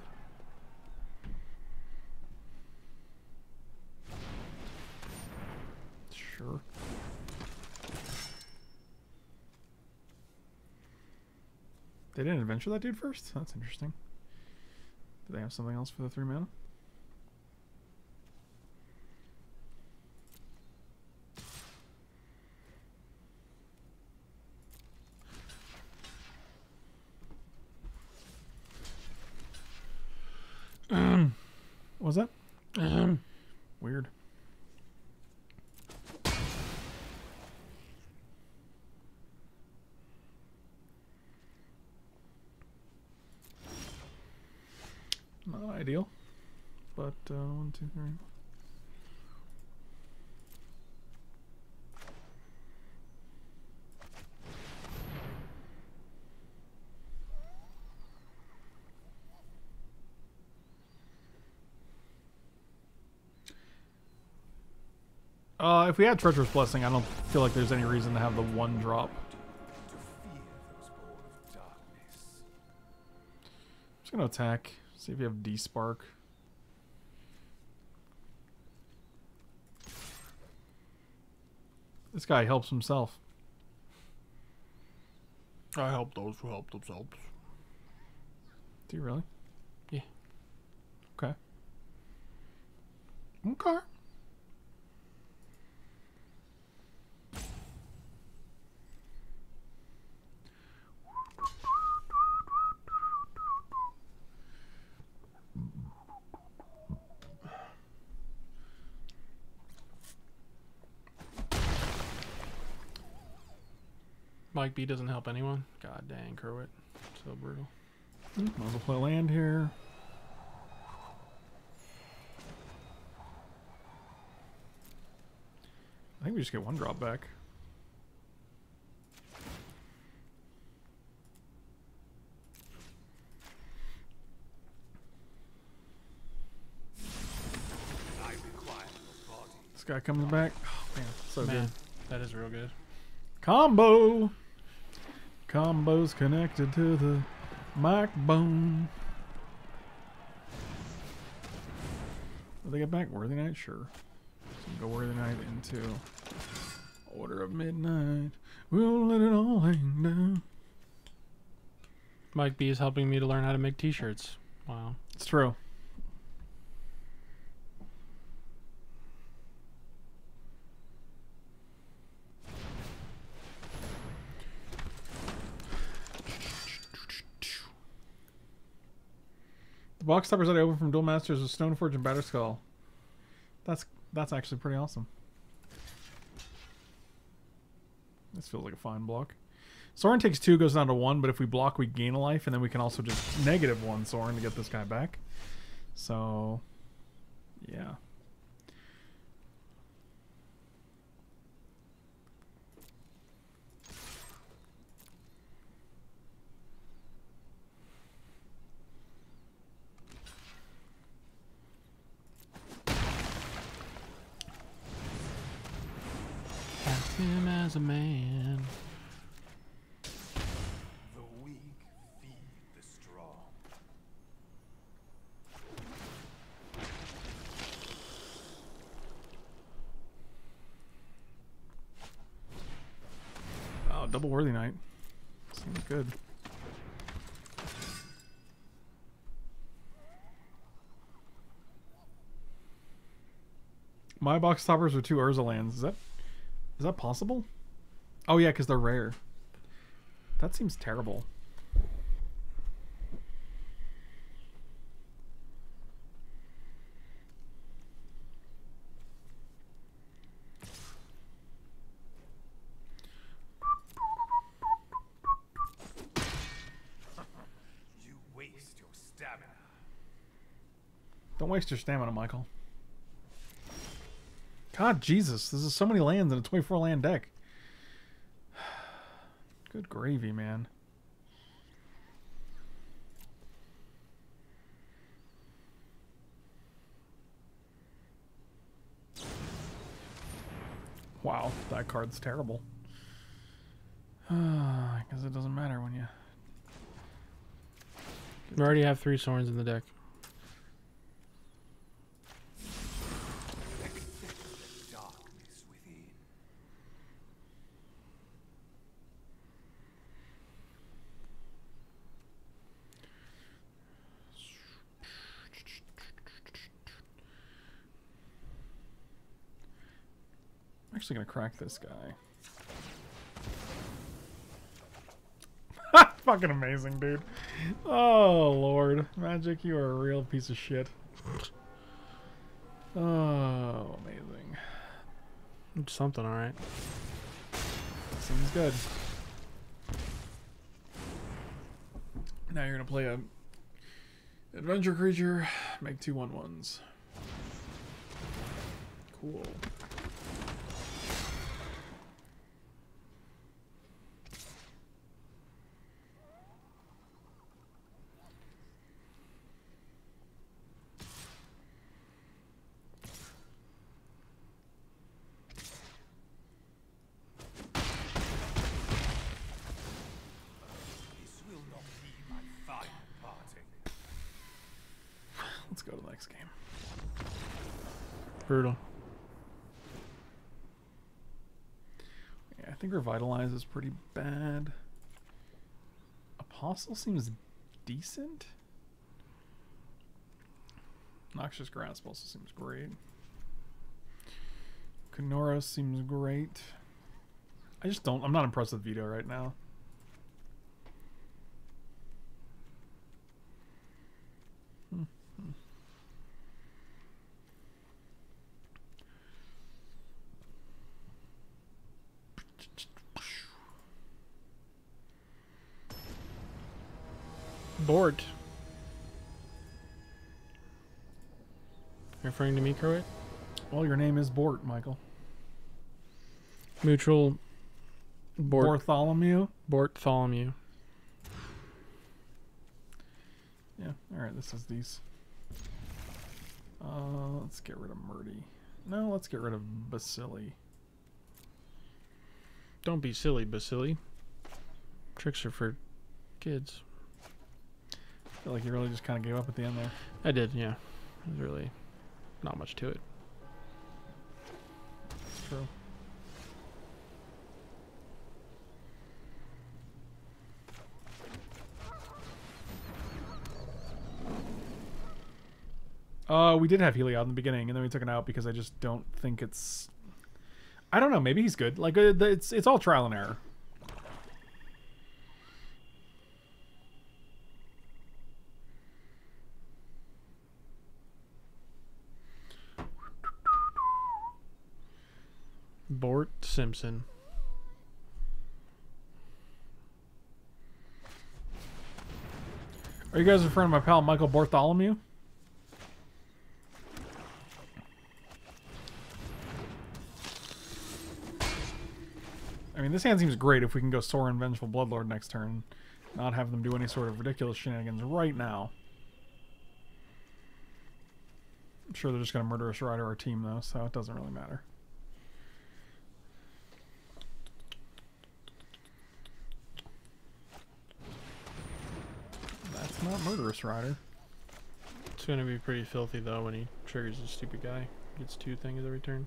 Sure. They didn't adventure that dude first? That's interesting. Do they have something else for the three mana? was that? Um, Weird. Not ideal, but uh, Uh, if we had Treacherous Blessing, I don't feel like there's any reason to have the one drop. I'm just gonna attack. See if you have Despark. This guy helps himself. I help those who help themselves. Do you really? Yeah. Okay. Okay. Mike B doesn't help anyone. God dang, Kerwit. So brutal. Hmm, might as well play land here. I think we just get one drop back. I require your body. This guy comes back. Oh man, so Man, good. that is real good. Combo. Combo's connected to the mic bone. Will they get back Worthy Knight? Sure. So go Worthy Knight into Order of Midnight. We'll let it all hang down. Mike B is helping me to learn how to make t-shirts. Wow. It's true. The box toppers that I opened from Double Masters was Stoneforge and Batterskull. That's that's actually pretty awesome. This feels like a fine block. Sorin takes two, goes down to one, but if we block, we gain a life, and then we can also just negative one Sorin to get this guy back. So, yeah. Cast him as a man. The weak feed the strong. Oh, double worthy knight. Seems good. My box toppers are two Urza lands. Is that is that possible? Oh yeah, because they're rare. That seems terrible. You waste your stamina. Don't waste your stamina, Michael. God, Jesus, this is so many lands in a 24 land deck. Good gravy, man. Wow, that card's terrible. I guess it doesn't matter when you. We already have three Sorins in the deck. Actually gonna crack this guy. Fucking amazing, dude. Oh lord, Magic, you are a real piece of shit. Oh, amazing. It's something, all right. Seems good. Now you're gonna play a adventure creature, make two one ones. Cool. This will not be my final parting. Let's go to the next game. Brutal. Yeah, I think Revitalize is pretty bad. Apostle seems decent. Noxious Grasp also seems great. Kenora seems great. I just don't. I'm not impressed with Vito right now. Hmm, hmm. Bort. Referring to me, Croat? Well, your name is Bort, Michael. Mutual Bort Bartholomew. Bartholomew. Yeah. All right. This is these. Uh, let's get rid of Murdy. No, let's get rid of Basili. Don't be silly, Basili. Tricks are for kids. Feel like you really just kind of gave up at the end there. I did, yeah. There's really not much to it. It's true. Uh, we did have Heliod in the beginning, and then we took it out because I just don't think it's. I don't know. Maybe he's good. Like uh, it's it's all trial and error. Bort Simpson. Are you guys referring to my pal Michael Bartholomew? I mean, this hand seems great if we can go Sorin Vengeful Bloodlord next turn. Not have them do any sort of ridiculous shenanigans right now. I'm sure they're just going to murder us right to our team, though, so it doesn't really matter. That's not Murderous Rider. It's gonna be pretty filthy though when he triggers this stupid guy. Gets two things every turn.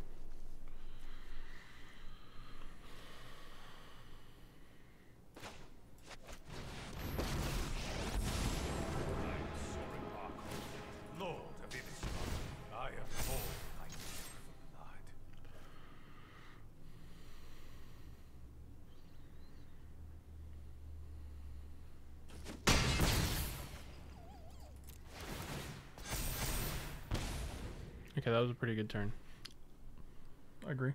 Sorin Markov, Lord of Innistrad. I have borne my blood. Okay, that was a pretty good turn. I agree.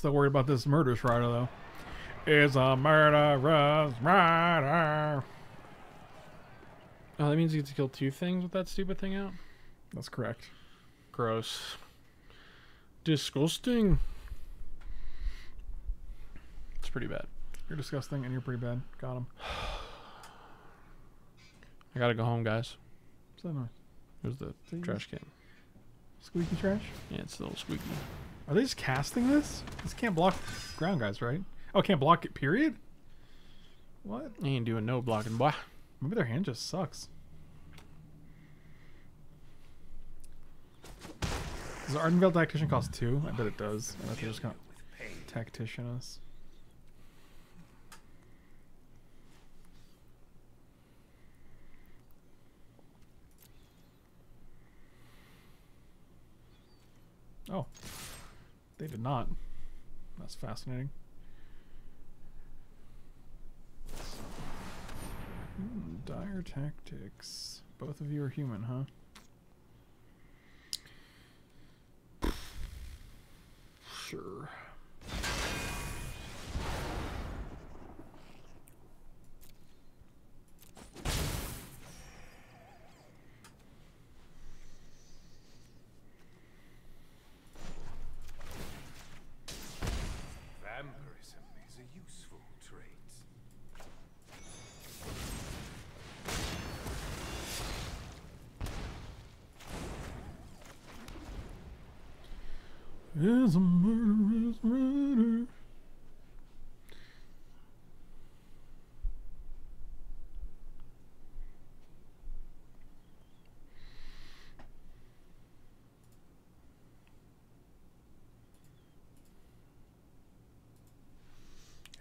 Still worried about this Murderous Rider, though. It's a murderous rider. Oh, that means he gets to kill two things with that stupid thing out? That's correct. Gross. Disgusting. It's pretty bad. You're disgusting and you're pretty bad. Got him. I gotta go home, guys. What's that noise? There's the See? trash can. Squeaky trash? Yeah, it's a little squeaky. Are they just casting this? This can't block ground guys, right? Oh, can't block it, period? What? I ain't doing no blocking, boy. Maybe their hand just sucks. Does the Ardenvale Tactician cost two? I bet it does. I bet they're just gonna Tactician us. Oh. They did not. That's fascinating. Hmm, dire tactics. Both of you are human, huh? Sure.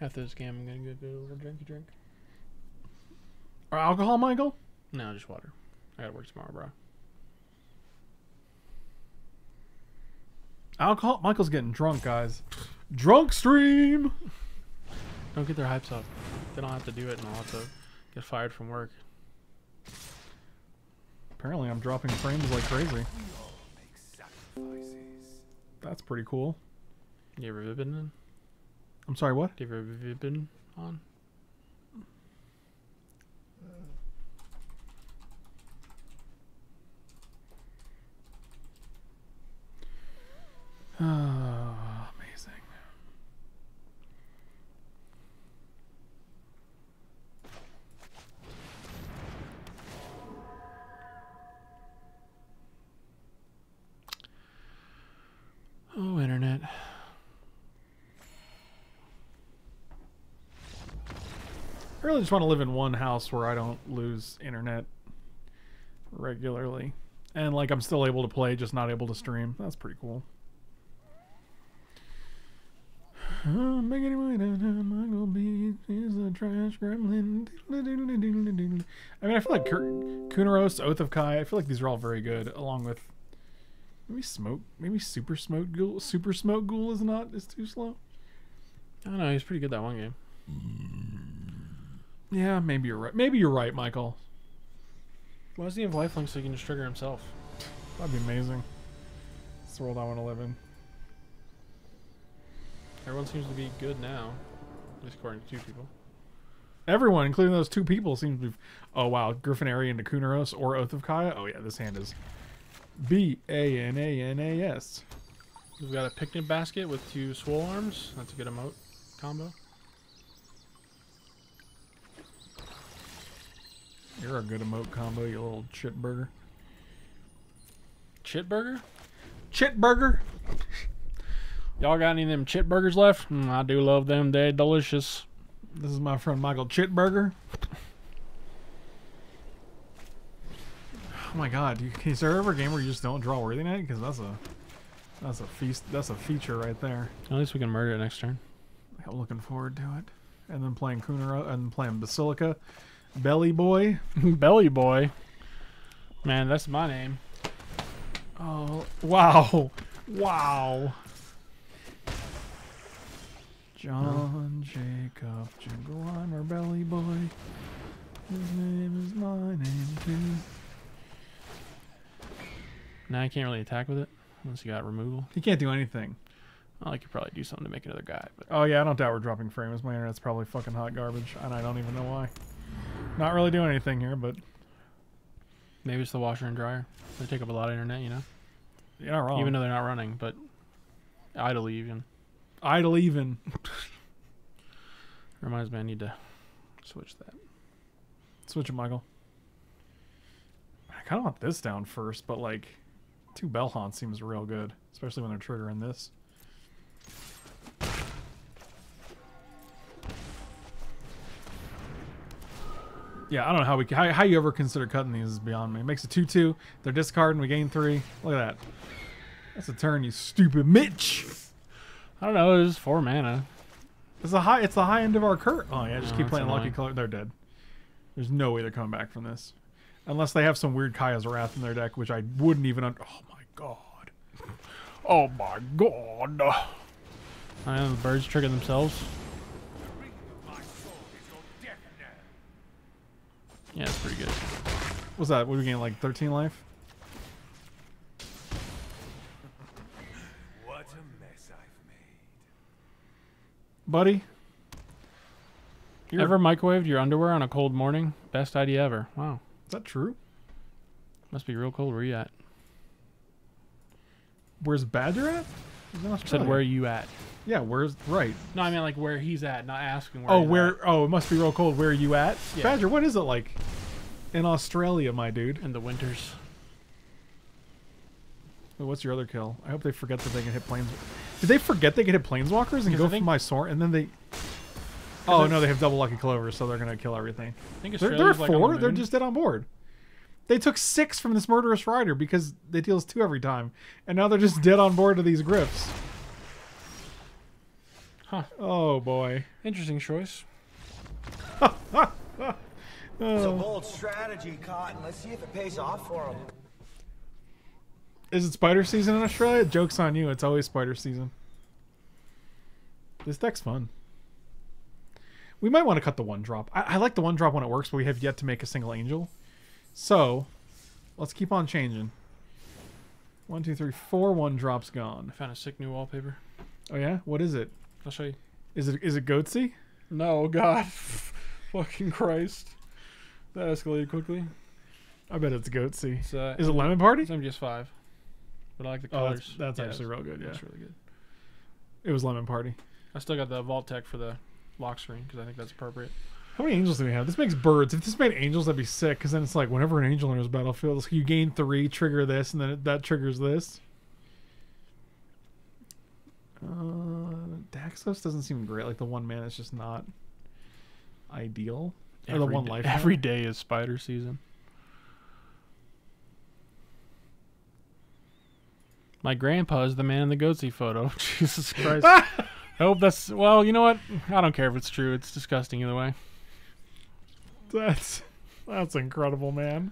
After this game, I'm gonna go get a little drinky drink. Or alcohol, Michael? No, just water. I gotta work tomorrow, bro. Alcohol? Michael's getting drunk, guys. Drunk stream! Don't get their hypes up. They don't have to do it, and I'll have to get fired from work. Apparently, I'm dropping frames like crazy. That's pretty cool. You ever been in? I'm sorry, what? Have You ever been on? Ah, amazing. Oh, internet. I really just want to live in one house where I don't lose internet regularly. And like I'm still able to play, just not able to stream. That's pretty cool. Is a trash gremlin. I mean, I feel like Kunoros, Oath of Kaya. I feel like these are all very good, along with maybe Smoke. Maybe Silversmote Ghoul. Silversmote Ghoul is not is too slow. I don't know. He's pretty good that one game. Yeah, maybe you're right. Maybe you're right, Michael. Why does he have lifelink so he can just trigger himself? That'd be amazing. It's the world I want to live in. Everyone seems to be good now, at least according to two people. Everyone, including those two people, seems to be. Oh wow, Griffin Aerie into Kunoros or Oath of Kaya. Oh yeah, this hand is B A N A N A S. We've got a picnic basket with two swole arms. That's a good emote combo. You're a good emote combo, you little chit burger. Chit burger? Chit burger. Y'all got any of them chit burgers left? Mm, I do love them. They're delicious. This is my friend Michael Chitburger. Oh my god, you, is there ever a game where you just don't draw worthy knight? Because that's a that's a feast that's a feature right there. At least we can murder it next turn. I'm looking forward to it. And then playing Kunaro and playing Basilica. Belly Boy. Belly boy. Man, that's my name. Oh wow. Wow. John Jacob Jingleheimer Belly Boy. His name is my name too. Now I can't really attack with it unless you got removal. He can't do anything. Well, I could probably do something to make another guy, but Oh yeah, I don't doubt we're dropping frames. My internet's probably fucking hot garbage, and I don't even know why. Not really doing anything here, but maybe it's the washer and dryer. They take up a lot of internet, you know. you're not wrong. Even though they're not running, but idle even. idle even. Reminds me I need to switch that. Switch it, Michael. I kind of want this down first, but like, two bell haunts seems real good, especially when they're triggering this. Yeah, I don't know how we how, how you ever consider cutting these is beyond me. It makes a two two. They're discarding. We gain three. Look at that. That's a turn, you stupid Mitch. I don't know. It was four mana. It's the high. It's the high end of our curt. Oh yeah, just Oh, keep playing Lucky Clover. They're dead. There's no way they're coming back from this, unless they have some weird Kaya's Wrath in their deck, which I wouldn't even. Un- oh my god. Oh my god. I know the birds trigger themselves. Yeah, it's pretty good. What's that? What are we getting? Like 13 life? What a mess I've made. buddy. You're, Ever microwaved your underwear on a cold morning? Best idea ever. Wow. is that true? Must be real cold. Where you at? Where's Badger at? He's in Said Australia. where you at? Yeah, where's right? No, I mean like where he's at, not asking where. Oh, he's where? at. Oh, it must be real cold. Where are you at, Yeah. Badger? What is it like in Australia, my dude? in the winters. Wait, What's your other kill? I hope they forget that they can hit planes. Did they forget they can hit planeswalkers and go I for think- my sword, and then they? Oh no, they have double lucky clovers, so they're gonna kill everything. I think They're, they're Australia's like on the four. they're just dead on board. They took six from this murderous rider because they deals two every time, and now they're just dead on board to these griffs. Huh. Oh boy. interesting choice. It's a Oh. bold strategy, Cotton. Let's see if it pays off for him. Is it spider season in Australia? Joke's on you. It's always spider season. This deck's fun. We might want to cut the one drop. I, I like the one drop when it works, but we have yet to make a single angel. So, let's keep on changing. One, two, three, four one drops gone. I found a sick new wallpaper. Oh yeah, what is it? I'll show you. Is it is it goatse? No, God, fucking Christ, that escalated quickly. I bet it's goatse. It's, uh, Is it lemon party? It's MGS five, but I like the Oh, colors. that's, that's Yeah, actually real good. Yeah, It's really good. it was lemon party. I still got the Vault-Tec for the lock screen because I think that's appropriate. How many angels do we have? This makes birds. If this made angels, that'd be sick. Because then it's like whenever an angel enters battlefield, you gain three, trigger this, and then it, that triggers this. Uh, Daxos doesn't seem great. Like the one man is just not ideal. Or the one life. Every day is spider season. My grandpa is the man in the goatse photo. Jesus Christ. I hope that's well. You know what? I don't care if it's true. It's disgusting either way. That's that's incredible, man.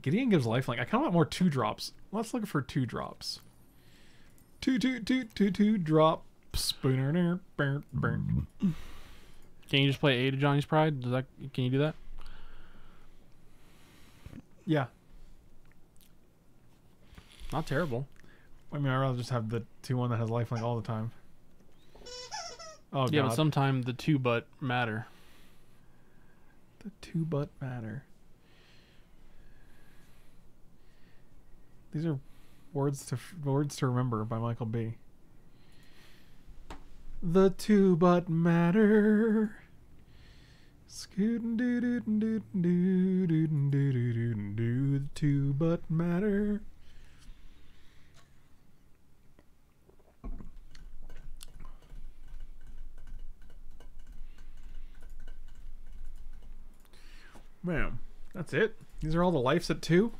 Gideon gives lifelink. I kind of want more two drops. Let's look for two drops. Two, two, two, two, two drops. Spooner, burn, burn. Can you just play A to Johnny's Pride? Does that? Can you do that? Yeah. Not terrible. I mean, I'd rather just have the two one that has lifelink all the time. Oh, yeah, God. but sometimes the two but matter. The two butt matter. These are words to words to remember by Michael B. The two butt matter. Scootin' doo doo doo doo doo doo doo doo doo doo. The two butt matter. Man, that's it. These are all the lives at two.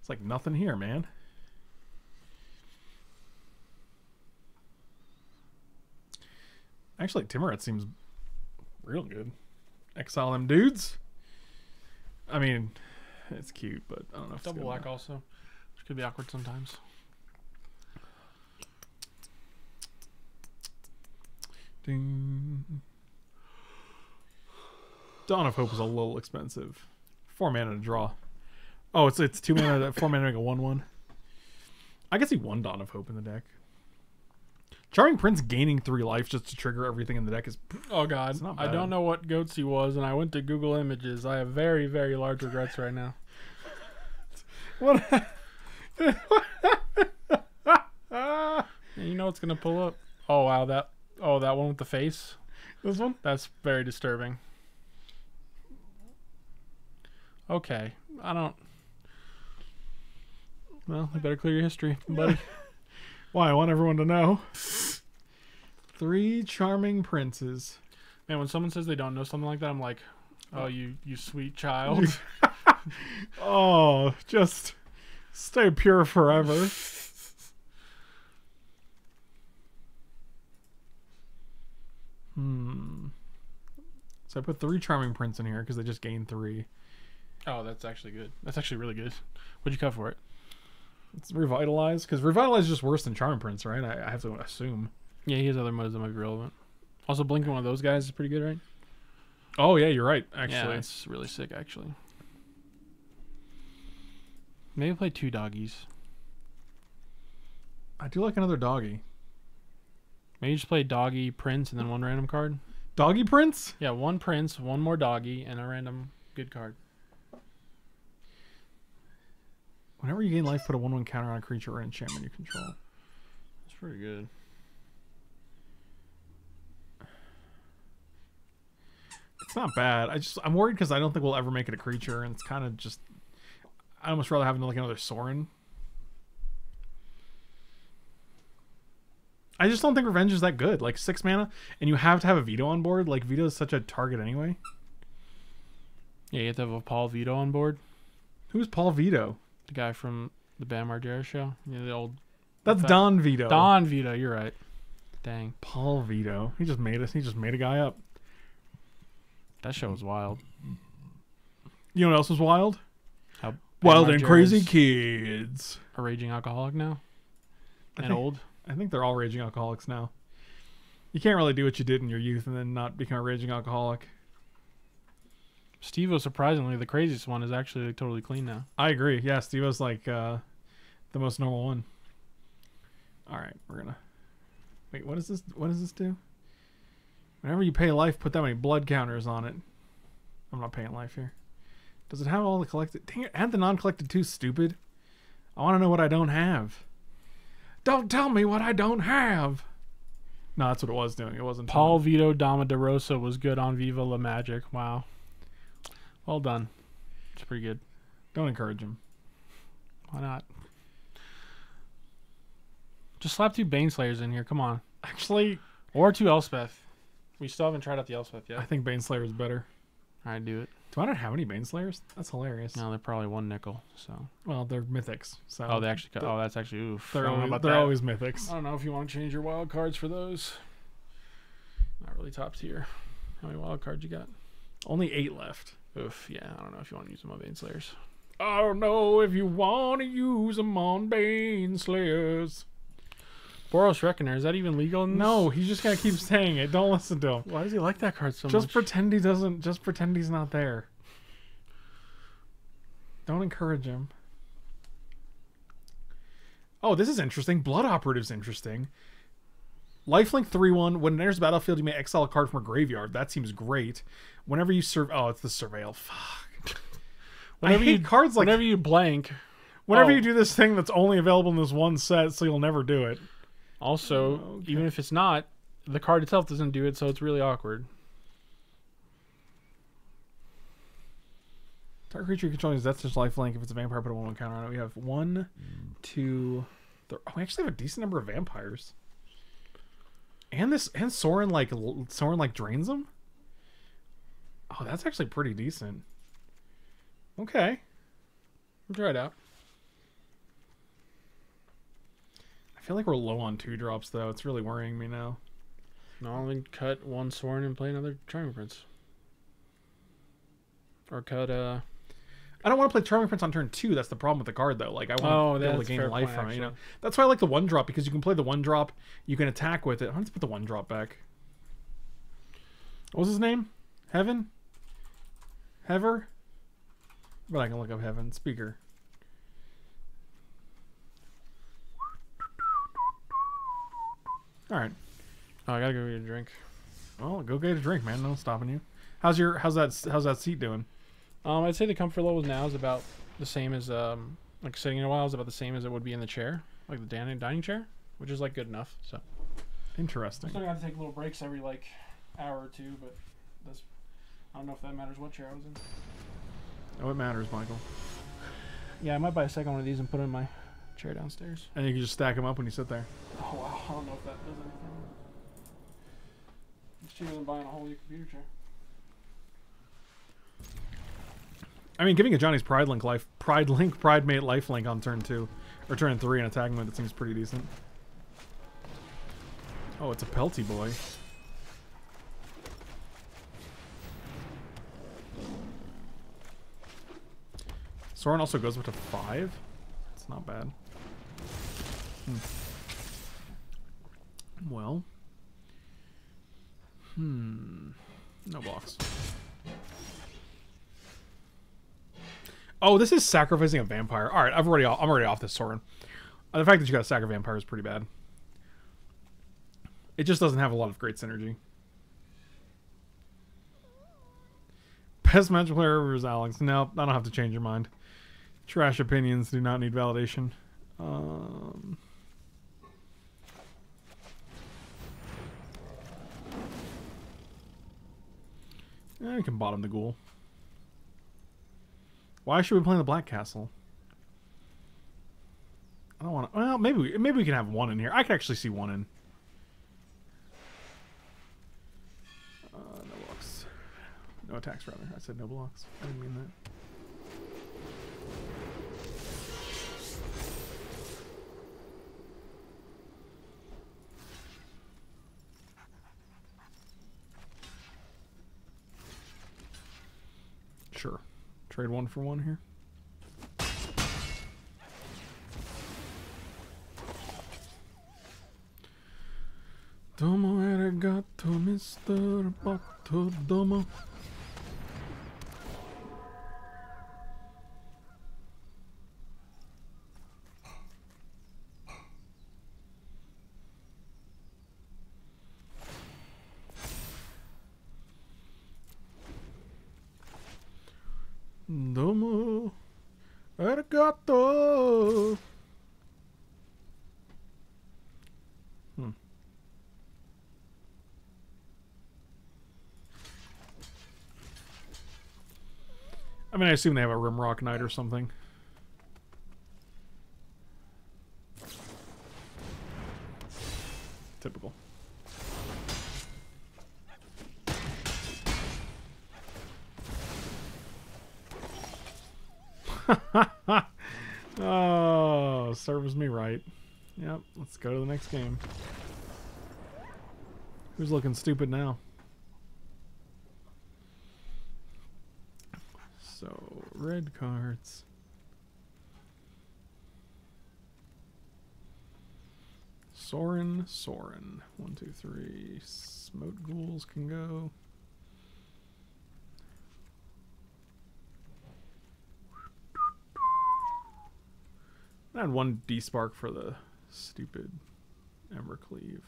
It's like nothing here, man. Actually, Tymaret seems real good. Exile them dudes. I mean, it's cute, but I don't know Double black enough. also, which could be awkward sometimes. Ding. Dawn of Hope is a little expensive. Four mana to draw. Oh, it's it's two mana, four mana to make a one one. I can see one Dawn of Hope in the deck. Charming Prince gaining three life just to trigger everything in the deck is Oh God, It's not I don't know what goatse was, and I went to Google Images. I have very, very large regrets right now. what. You know what's gonna pull up? Oh wow, that oh that one with the face. this one? That's very disturbing. Okay, I don't. Well, you better clear your history, buddy. Why? I want everyone to know. Three charming princes. Man, when someone says they don't know something like that, I'm like, oh, you you sweet child. Oh, just stay pure forever. Hmm. So I put three charming prince in here because they just gained three. Oh, that's actually good. That's actually really good. What'd you cut for it? It's revitalize because revitalize is just worse than charm prints, right? I, I have to assume. Yeah, he has other modes that might be relevant. Also, blinking one of those guys is pretty good, right? Oh yeah, you're right. yeah, Actually, it's really sick. Actually, maybe play two doggies. I do like another doggy. Maybe just play doggy prince and then one random card. Doggy Prince? Yeah, one prince, one more doggy, and a random good card. Whenever you gain life, put a 1 1 counter on a creature or enchantment you control. That's pretty good. It's not bad. I just I'm worried because I don't think we'll ever make it a creature, and it's kind of just. I almost rather have like another Sorin. I just don't think Revenge is that good. Like six mana, and you have to have a Vito on board. Like Vito is such a target anyway. Yeah, you have to have a Paul Vito on board. Who's Paul Vito? The guy from the Bam Margera show. Yeah, the old That's Okay. Don Vito. Don Vito. You're right. Dang, Paul Vito. He just made us. He just made a guy up. that show was wild. You know what else was wild? How Bam Wild and crazy kids. A raging alcoholic now. I And think- old. I think they're all raging alcoholics now. You can't really do what you did in your youth and then not become a raging alcoholic. Steve was surprisingly the craziest one is actually like, totally clean now. I agree. Yeah, Steve was like uh, the most normal one. All right, we're gonna wait. What does this? What does this do? Whenever you pay life, put that many blood counters on it. I'm not paying life here. Does it have all the collected? Dang it! Add the non-collected too. Stupid. I want to know what I don't have. Don't tell me what I don't have. No, that's what it was doing. It wasn't Paul. Vito Dama de Rosa was good on Viva La Magic. Wow. Well done. It's pretty good. Don't encourage him. Why not? Just slap two Baneslayers in here. Come on. Actually, Or two Elspeth. We still haven't tried out the Elspeth yet. I think Baneslayer is better. Alright, do it. Do I not have any Baneslayers? That's hilarious. No, they're probably one nickel. So. Well, they're mythics. So Oh, they actually. Oh, that's actually oof. they're I always, they're that. always mythics. I don't know if you want to change your wild cards for those. Not really top tier. How many wild cards you got? Only eight left. Oof. Yeah, I don't know if you want to use them on Baneslayers. I don't know if you want to use them on Bane Baneslayers. Boros Reckoner, is that even legal in this? No, he's just gonna keep saying it. Don't listen to him. Why does he like that card so just much? pretend he doesn't. Just pretend he's not there. Don't encourage him. Oh, this is interesting. Blood Operative's interesting. Lifelink 3 1. When it enters the battlefield, you may exile a card from a graveyard. That seems great. Whenever you serve. Oh, it's the Surveil. Fuck. Whenever you- cards like Whenever you blank. Whenever Oh. you do this thing that's only available in this one set, so you'll never do it. Also, Okay. even if it's not, the card itself doesn't do it, so it's really awkward. Target creature controlling is that's just lifelink. If it's a vampire, put a one one counter on it. We have one, two, three. Oh, we actually have a decent number of vampires. And this and Sorin like Sorin like drains them. Oh, that's actually pretty decent. Okay, Try it out. I feel like we're low on two drops though. It's really worrying me now. No, only cut one Sorin and play another Charming Prince. Or cut, uh. I don't want to play Charming Prince on turn two. That's the problem with the card, though. Like I want Oh, to be able to gain life point, from it. You know, that's why I like the one drop because you can play the one drop. You can attack with it. I want to put the one drop back. What was his name? Heaven. Hever. But I can look up Heaven speaker. All right. Oh, I gotta go get a drink. Well, go get a drink, man. No stopping you. How's your how's that how's that seat doing? Um, I'd say the comfort level now is about the same as, um, like sitting in a while is about the same as it would be in the chair, like the dining, dining chair, which is like good enough. So. Interesting. Still gotta take little breaks every like hour or two, but that's I don't know if that matters what chair I was in. Oh, it matters, Michael. Yeah, I might buy a second one of these and put it in my chair downstairs. And you can just stack them up when you sit there. Oh wow, I don't know if that does anything. It's cheaper than buying a whole new computer chair. I mean, giving Ajani's Pride Link life, Pride Link, Pridemate life link on turn two, or turn three, and attacking with it seems pretty decent. Oh, it's a Pelty boy. Sorin also goes up to five. It's not bad. Hmm. Well. Hmm. No blocks. Oh, this is sacrificing a vampire. All right, I've already I'm already off this Sorin. Uh, the fact that you got to sacrifice vampire is pretty bad. It just doesn't have a lot of great synergy. Best match player is Alex. No, I don't have to change your mind. Trash opinions do not need validation. Um, can bottom the ghoul. Why should we play in the Black Castle? I don't want to. Well, maybe we, maybe we can have one in here. I can actually see one in. Uh, no blocks. No attacks, rather. I said no blocks. I didn't mean that. Sure. Trade one for one here. Arigato, Mr. Bato Domo. Domo arigato. Hmm. I mean, I assume they have a Rimrock Knight or something. Typical. oh, serves me right. Yep, let's go to the next game. Who's looking stupid now? So, red cards. Sorin, Sorin. One, two, three. Smote ghouls can go. I had one Despark for the stupid Embercleave.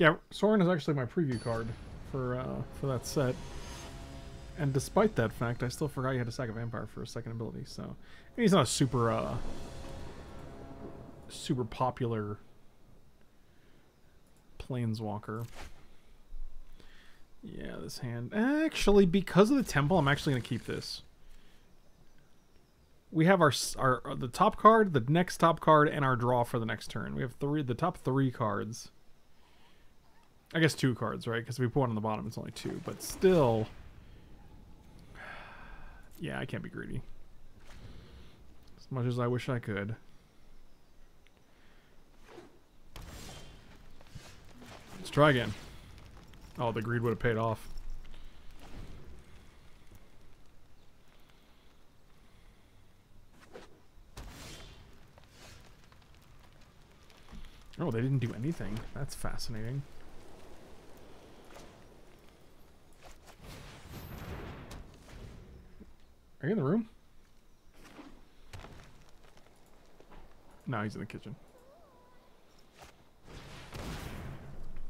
Yeah, Sorin is actually my preview card for uh, for that set. And despite that fact, I still forgot you had to sack a vampire for a second ability. So he's not a super uh, super popular planeswalker. Yeah, this hand. Actually, because of the temple, I'm actually gonna keep this. We have our our uh, the top card, the next top card, and our draw for the next turn. We have three the top three cards. I guess two cards, right? Because if we put one on the bottom, it's only two. But still, yeah, I can't be greedy. As much as I wish I could. Let's try again. Oh, the greed would have paid off. Oh, they didn't do anything. That's fascinating. In the room? No, he's in the kitchen.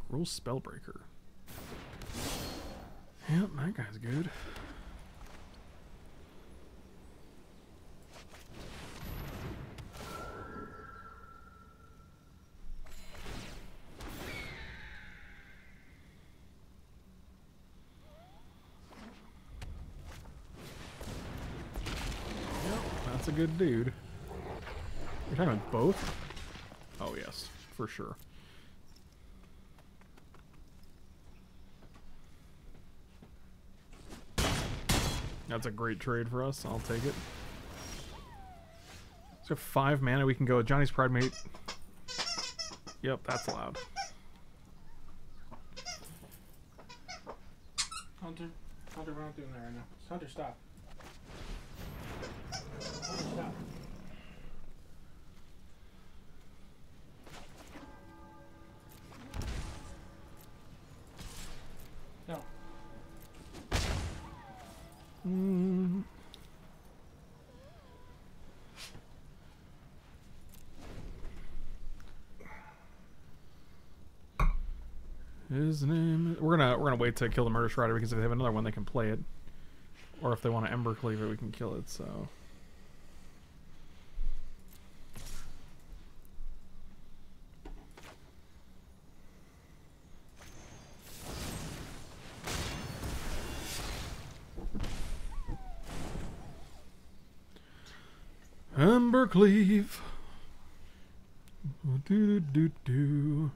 Roll Spellbreaker. Yep, that guy's good. Good dude. You're talking about both? Oh, yes, for sure. That's a great trade for us. I'll take it. So five mana, we can go with Ajani's Pridemate. Yep, that's loud. Hunter, Hunter, we're not doing that right now. Hunter, stop. His name. We're gonna we're gonna wait to kill the murderous rider because if they have another one, they can play it, or if they want to Embercleave it, we can kill it. So. Embercleave. Do do do do.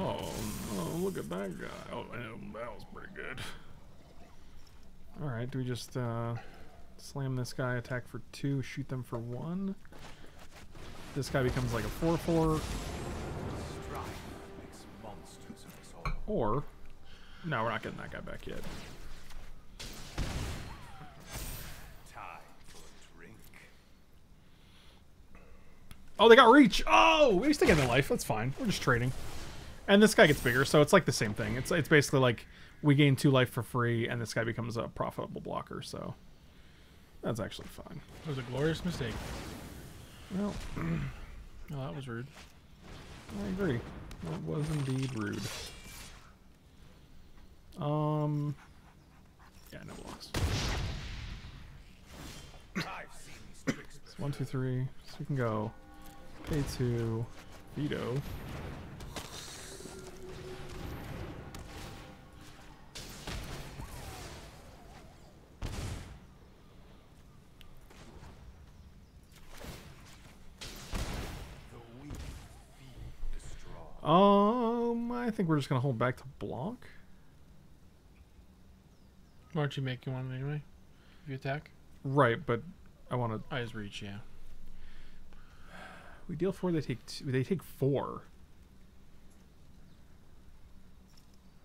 Oh, oh, look at that guy. Oh, um, that was pretty good. Alright, do we just uh, slam this guy, attack for two, shoot them for one? This guy becomes like a 4 4, Strife makes monsters of us all. or. No, we're not getting that guy back yet. Oh, they got reach! Oh! We still get the life. That's fine. We're just trading. And this guy gets bigger, so it's like the same thing. It's it's basically like we gain two life for free, and this guy becomes a profitable blocker, so. That's actually fine. It was a glorious mistake. Well, Oh, that was rude. I agree. That was indeed rude. Um. Yeah, no blocks. I've seen these tricks So one, two, three. So we can go. Pay two. Vito. Um, I think we're just gonna hold back to block. Why don't you make you one anyway? If you attack? Right, but I want to. Eyes reach, yeah. We deal four. They take. Two, they take four.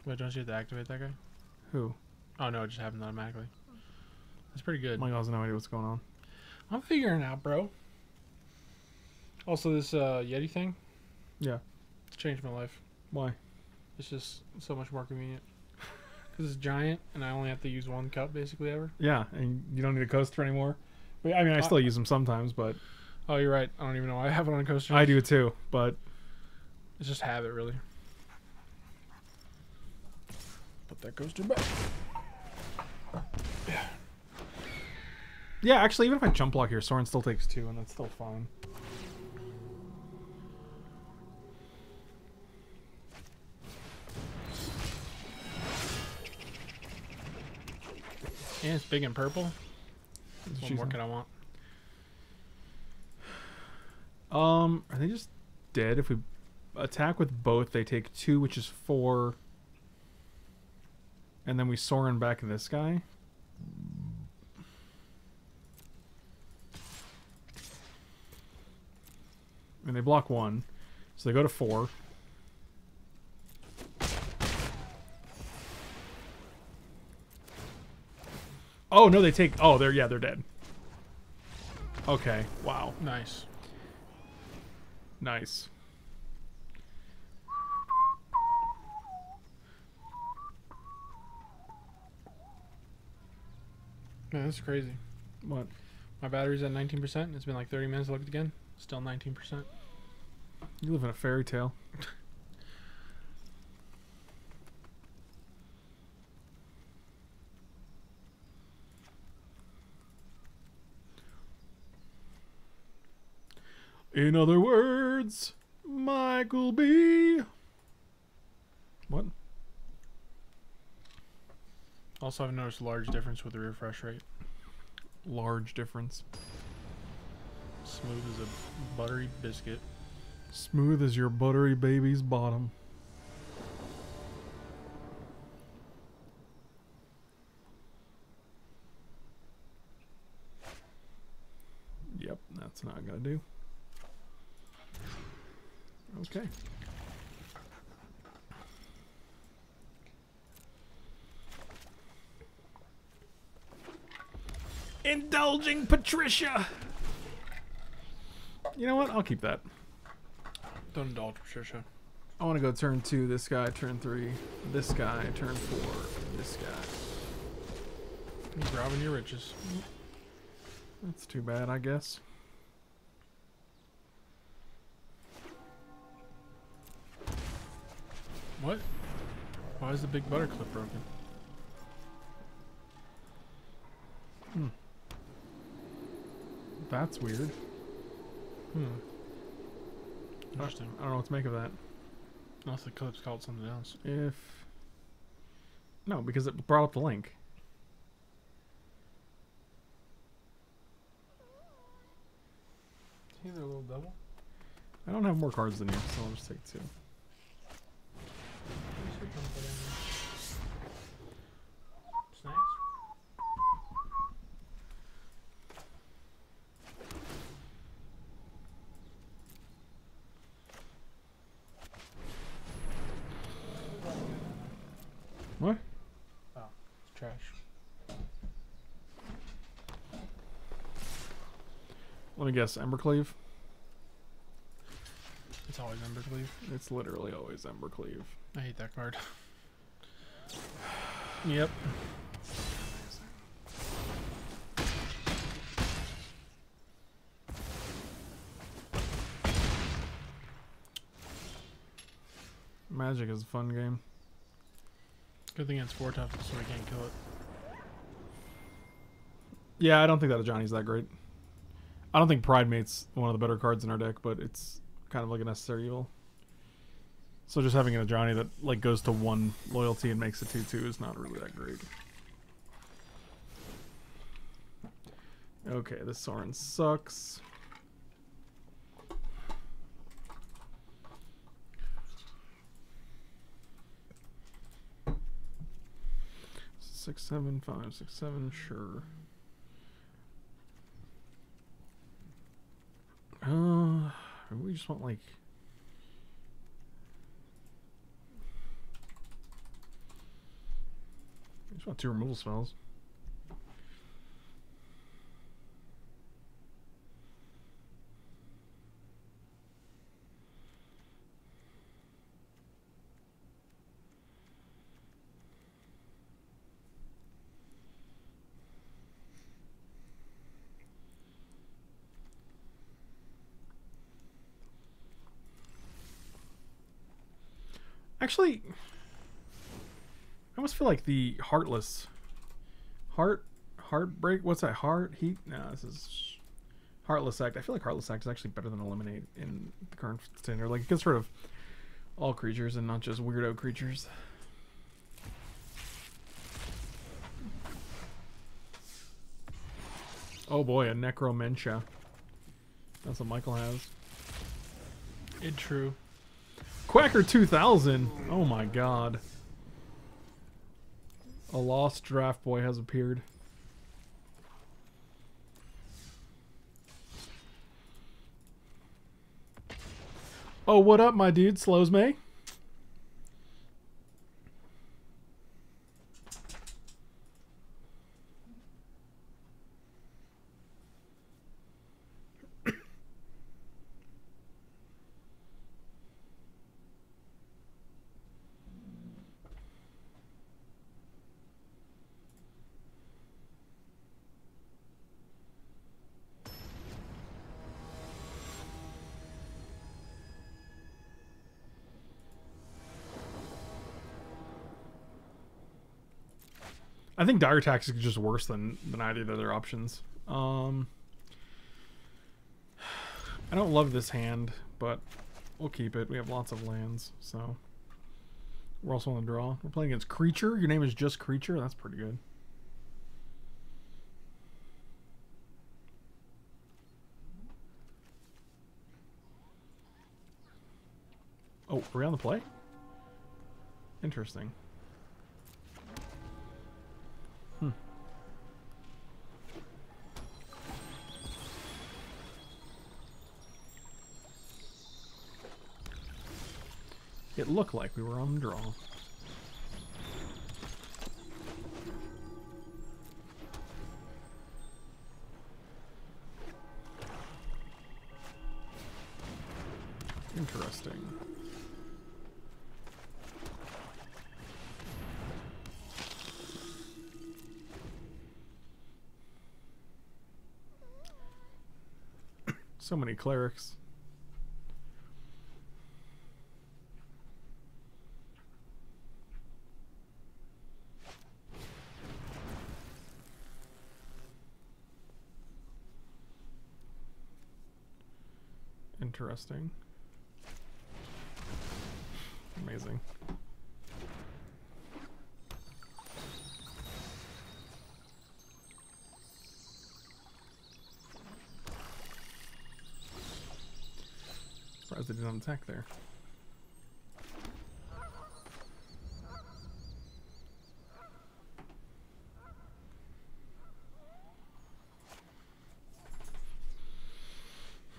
Wait, don't you have to activate that guy? Who? Oh no, it just happened automatically. That's pretty good. My Michael has no idea what's going on. I'm figuring out, bro. Also, this uh, Yeti thing, Yeah. It's changed my life. Why? It's just so much more convenient. Because it's giant, and I only have to use one cup basically ever. Yeah, and you don't need a coaster anymore. I mean, I I- still use them sometimes, but Oh, you're right. I don't even know I have it on a coaster. I do too. But It's just habit, really. Put that coaster back. Yeah. Yeah, actually, even if I jump block here, Sorin still takes two, and that's still fine. Yeah, it's big and purple. That's what more can I want? Um, are they just dead? If we attack with both, they take two, which is four. And then we Sorin back of this guy. And they block one. So they go to four. Oh no, they take oh they're yeah, they're dead. Okay. Wow. Nice. Nice. Man, this is crazy. What? My battery's at 19%. It's been like 30 minutes. I looked again. Still 19%. You live in a fairy tale. In other words, Michael B. What? Also, I've noticed a large difference with the refresh rate. Large difference. Smooth as a buttery biscuit. Smooth as your buttery baby's bottom. Yep, that's not gonna do. Okay. Indulging Patrician! You know what? I'll keep that. Don't indulge Patricia. I want to go turn two, this guy, turn three, this guy, turn four, this guy. He's robbing your riches. That's too bad, I guess. What? Why is the big butter clip broken? That's weird. Hmm. Interesting. I don't know what to make of that. Unless the clip's called something else. If no, because it brought up the link. Either a little double. I don't have more cards than you, so I'll just take two. Snacks? What? It's trash. Let me guess. Embercleave. It's always Embercleave. It's literally always Embercleave. I hate that card. yep. Magic is a fun game. Good thing it's four toughness so we can't kill it. Yeah, I don't think that Ajani's that great. I don't think Pridemate's one of the better cards in our deck, but it's kind of like a necessary evil. So just having a Johnny that like goes to one loyalty and makes a two two is not really that great. Okay, this Sorin sucks. Six seven five six seven sure. Uh, we just want like. We just want two removal spells. Actually, I almost feel like the Heartless, Heart, Heartbreak. What's that? Heart, Heat. No, this is Heartless Act. I feel like Heartless Act is actually better than Eliminate in the current standard. Like it gets rid of all creatures and not just weirdo creatures. Oh boy, a Necromentia. That's what Michael has. It true. Quacker 2000. Oh my god. A lost draft boy has appeared. Oh, what up, my dude? Slows May? I think dire tactics is just worse than than either of the other options. Um, I don't love this hand, but we'll keep it. We have lots of lands, so we're also on the draw. We're playing against creature. Your name is just creature. That's pretty good. Oh, are we on the play? Interesting. It looked like we were on the draw. Interesting. so many clerics. Interesting. Amazing. Surprised they didn't attack there.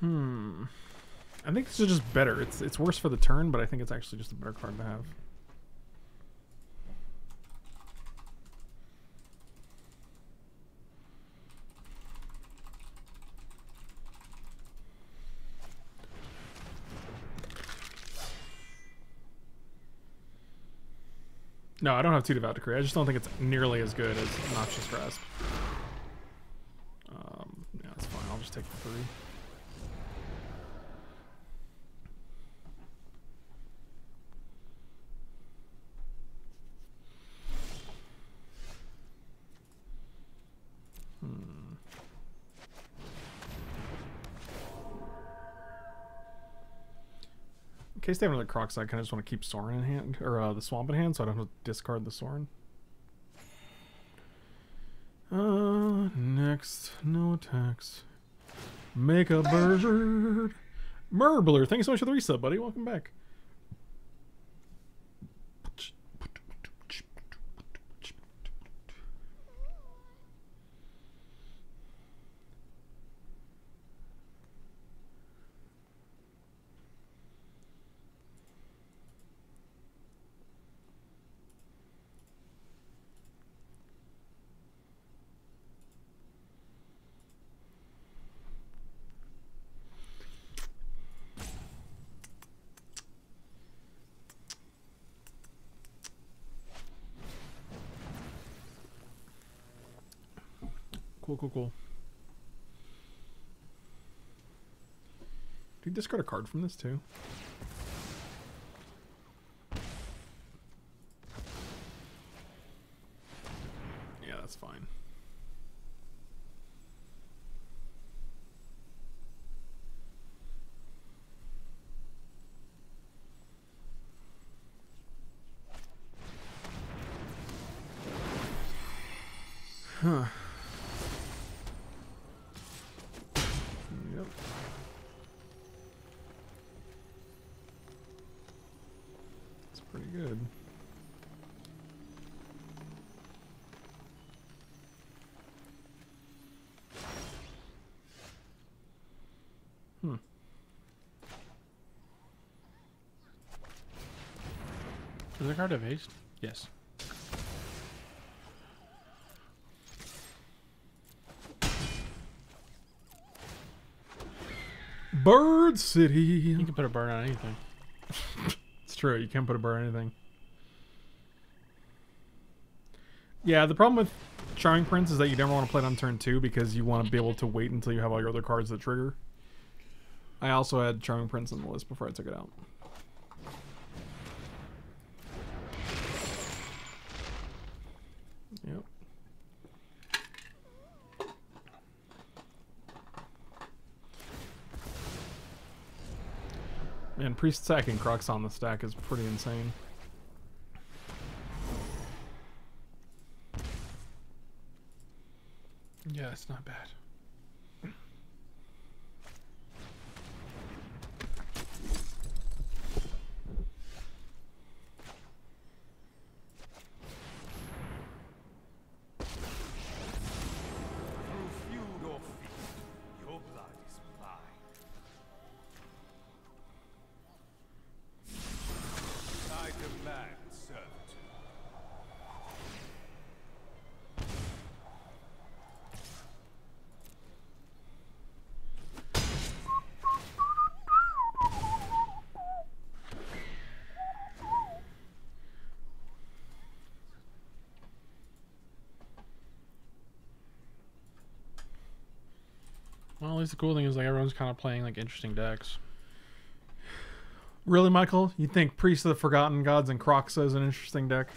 Hmm. I think this is just better. It's it's worse for the turn, but I think it's actually just a better card to have. No, I don't have two devout decree. I just don't think it's nearly as good as noxious grasp. Um, yeah, that's fine. I'll just take the three. Case they have another Kroxa, I kind of just want to keep Sorin in hand, or uh, the Swamp in hand, so I don't have to discard the Sorin. Uh, next, no attacks. Make a bird. Murbler, thank you so much for the resub, buddy. Welcome back. Cool, cool. Do you discard a card from this too? Yeah, that's fine. Huh. Yep. It's pretty good. Hmm. Card have haste? Yes. Bird City. You can put a burn on anything. It's true. You can't put a burn on anything. Yeah, the problem with Charming Prince is that you never want to play it on turn two because you want to be able to wait until you have all your other cards that trigger. I also had Charming Prince on the list before I took it out. Yep. Man, Priest Sack and Crux on the stack is pretty insane. Yeah, it's not bad. Least the cool thing is like everyone's kind of playing like interesting decks. Really, Michael? You think Priest of the Forgotten Gods and Kroxa is an interesting deck?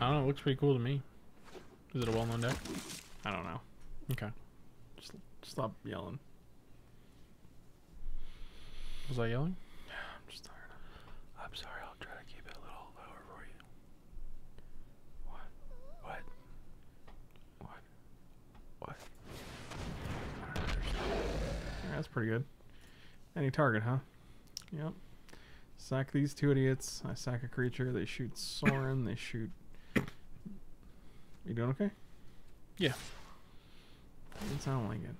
I don't know. It looks pretty cool to me. Is it a well-known deck? I don't know. Okay. Just stop yelling. Was I yelling? Yeah, I'm just tired. I'm sorry. I'll try to keep it a little lower for you. What? What? What? What? Yeah, that's pretty good. Any target, huh? Yep. Sack these two idiots. I sack a creature. They shoot Sorin. they shoot. You doing okay? Yeah. Doesn't sound like it.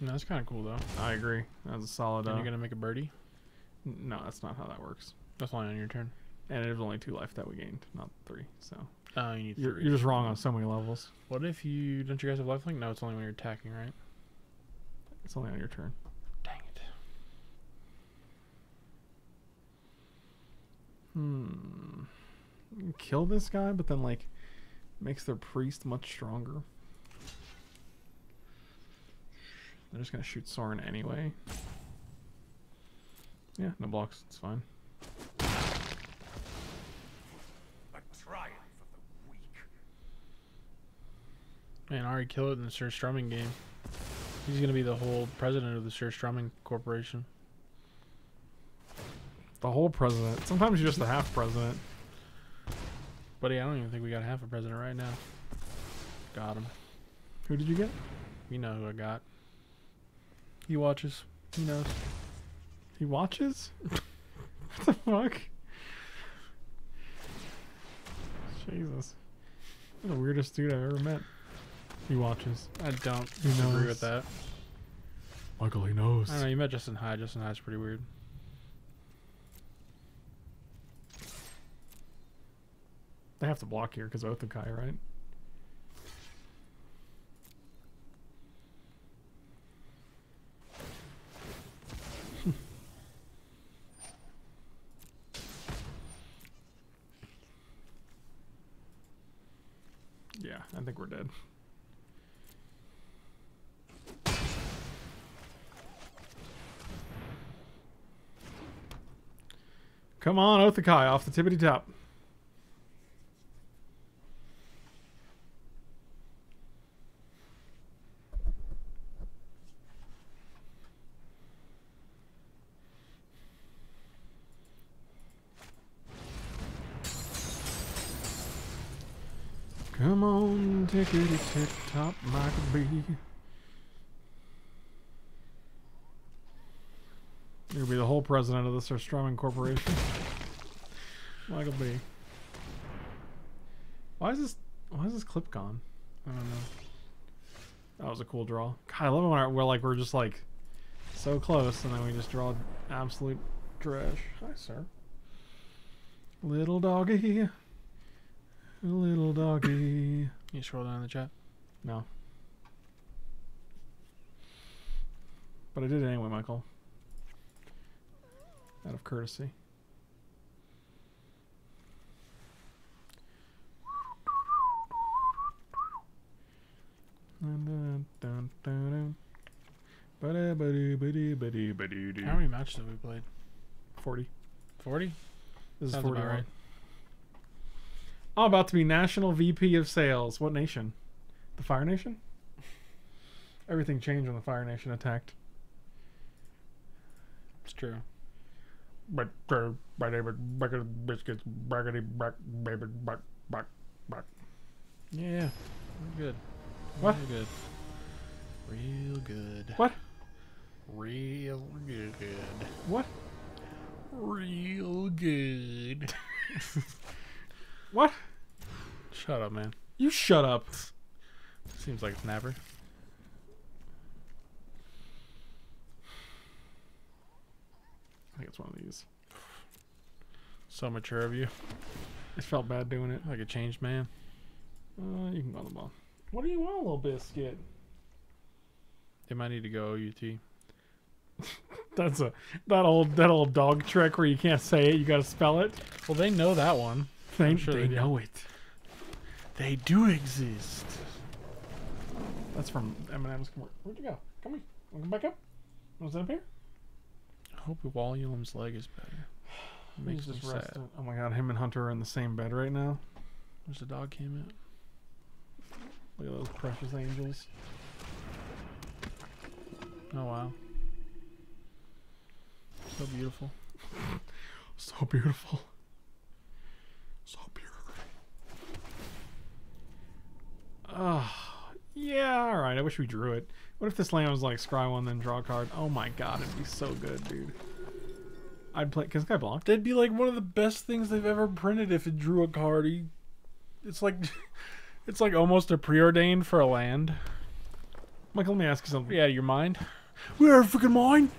No, that's kind of cool though. I agree. That's a solid. And Uh, you're gonna make a birdie. no, that's not how that works. That's only on your turn. And there's only two life that we gained, not three. So Oh, you need you're, three. you're just wrong on so many levels. What if you don't you guys have lifelink? No, it's only when you're attacking, right? It's only on your turn. Dang it. Hmm. Kill this guy, but then like makes their priest much stronger. They're just gonna shoot Sorin anyway. Yeah, no blocks. It's fine. A triumph of the weak. Man, Ari kill it in the Sir Strumming game. He's gonna be the whole president of the Sir Strumming Corporation. The whole president. Sometimes you're just the half president. Buddy, I don't even think we got half a president right now. Got him. Who did you get? You know who I got. He watches. He knows. He watches? what the fuck? Jesus. You're the weirdest dude I've ever met. He watches. I don't agree knows. with that. Michael, he knows. I don't know. You met Justin Hyde. Justin Hyde's pretty weird. They have to block here because Oath of Kaya, right? yeah, I think we're dead. Come on, Oath of Kaya, off the tippity top. Come on, tickety tick top, Michael B. You'll be the whole president of the Sir Strumming Corporation. Michael B. Why is this? Why is this clip gone? I don't know. That was a cool draw. God, I love it when we're like we're just like so close, and then we just draw absolute trash. Hi, sir. Little doggy. Little doggy. You scroll down in the chat. No. But I did it anyway, Michael. Out of courtesy. How many matches have we played? 40. 40? This is Sounds 41. about right. I'm about to be National VP of Sales. What nation? The Fire Nation? Everything changed when the Fire Nation attacked. It's true. But uh, by David Bucket biscuits, brackety brack, baby back, back, back. Yeah. Real good. What? Real good. Real good. What? Real good. What? Real good. What? Shut up, man. You shut up. Seems like a snapper. I think it's one of these. So mature of you. It felt bad doing it. Like a changed man. Uh, you can go on the ball. What do you want, little biscuit? They might need to go OUT. That's a that old that old dog trick where you can't say it, you gotta spell it. Well, they know that one. They, sure they they know it. They do exist. That's from Eminem's. Where'd you go? Come here. Come back up. Was that up here? I hope Walliam's leg is better. It makes He's me sad. resting. Oh my god, him and Hunter are in the same bed right now. Where's the dog came at? Look at those precious angels. Oh wow. So beautiful. So beautiful. So beautiful. Ah, yeah, alright. I wish we drew it. What if this land was like scry one, then draw a card? Oh my god, it'd be so good, dude. I'd play. Cause guy blocked. That'd be like one of the best things they've ever printed if it drew a card. He- It's like it's like almost a preordained for a land. Michael, let me ask you something. Yeah, your mind. We are freaking mine.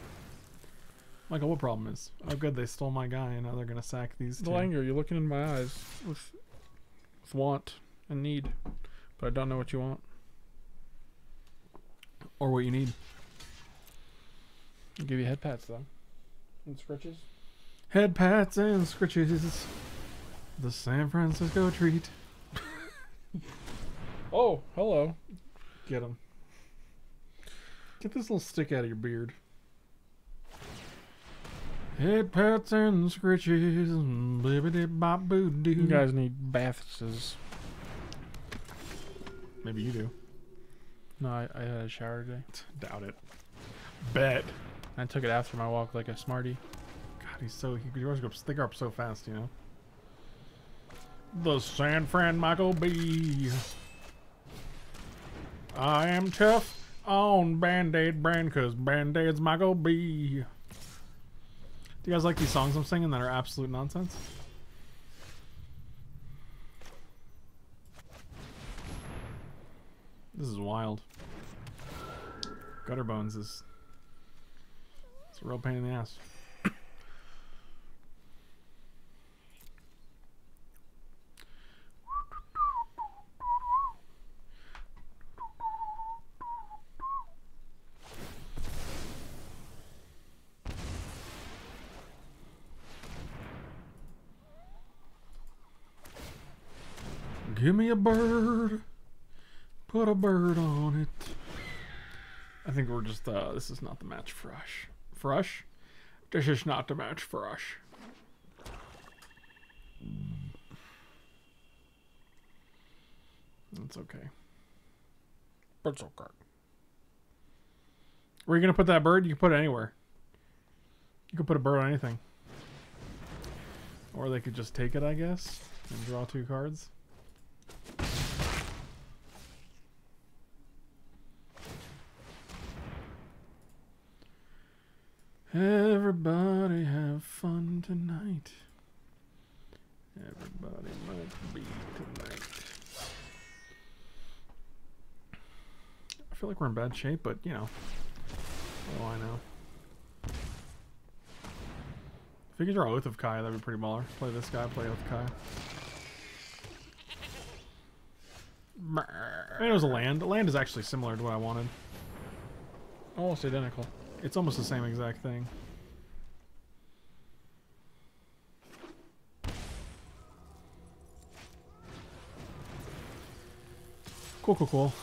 Michael, what problem is? Oh, good, they stole my guy, and now they're gonna sack these two. Delanger, you're looking in my eyes with with want and need, but I don't know what you want. Or what you need. I'll give you head pats though. And scratches. Head pats and scritches. The San Francisco treat. Oh, hello. Get him. Get this little stick out of your beard. Head pats and scritches. Bibbidi bop boo doo. You guys need baths. Maybe you do. No, I, I had a shower today. Doubt it. Bet. I took it after my walk like a smarty. God, he's so. He grows up. They grow up so fast, you know. The San Fran Michael B. I am tough on Band Aid brand because Band Aid's Michael B. Do you guys like these songs I'm singing that are absolute nonsense? This is wild. Gutterbones is. It's a real pain in the ass. Give me a bird. Put a bird on it. I think we're just, uh, this is not the match for us. For us? This is not the match for us. That's okay. Bird's okay. Where are you going to put that bird? You can put it anywhere. You can put a bird on anything. Or they could just take it, I guess, and draw two cards. Everybody have fun tonight. Everybody might be tonight. I feel like we're in bad shape, but you know. Do I know? If we could draw Oath of Kaya, that'd be pretty baller. Play this guy, play Oath of Kaya. I mean, it was a land. The land is actually similar to what I wanted. Oh, Almost identical. It's almost the same exact thing. Cool, cool, cool.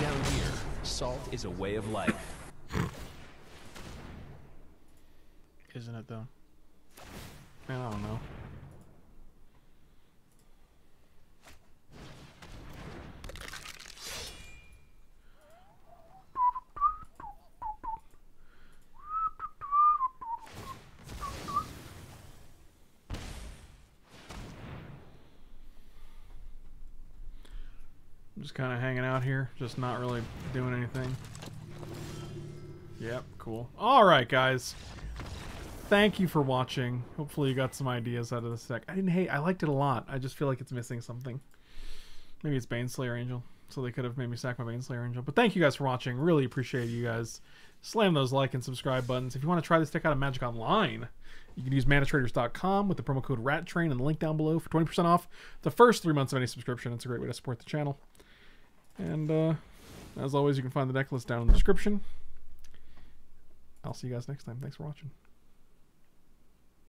Down here, salt is a way of life. Isn't it though? Man, I don't know. Kind of hanging out here, just not really doing anything. Yep, cool. All right, guys thank you for watching. Hopefully you got some ideas out of this deck. I didn't hate. I liked it a lot. I just feel like it's missing something. Maybe it's Baneslayer Angel. So they could have made me sack my Baneslayer Angel. But thank you guys for watching. Really appreciate you guys. Slam those like and subscribe buttons. If you want to try this deck out of Magic Online, you can use manatraders.com with the promo code RATTRAIN and the link down below for 20% off the first three months of any subscription. It's a great way to support the channel. And uh, as always, you can find the deck list down in the description. I'll see you guys next time. Thanks for watching.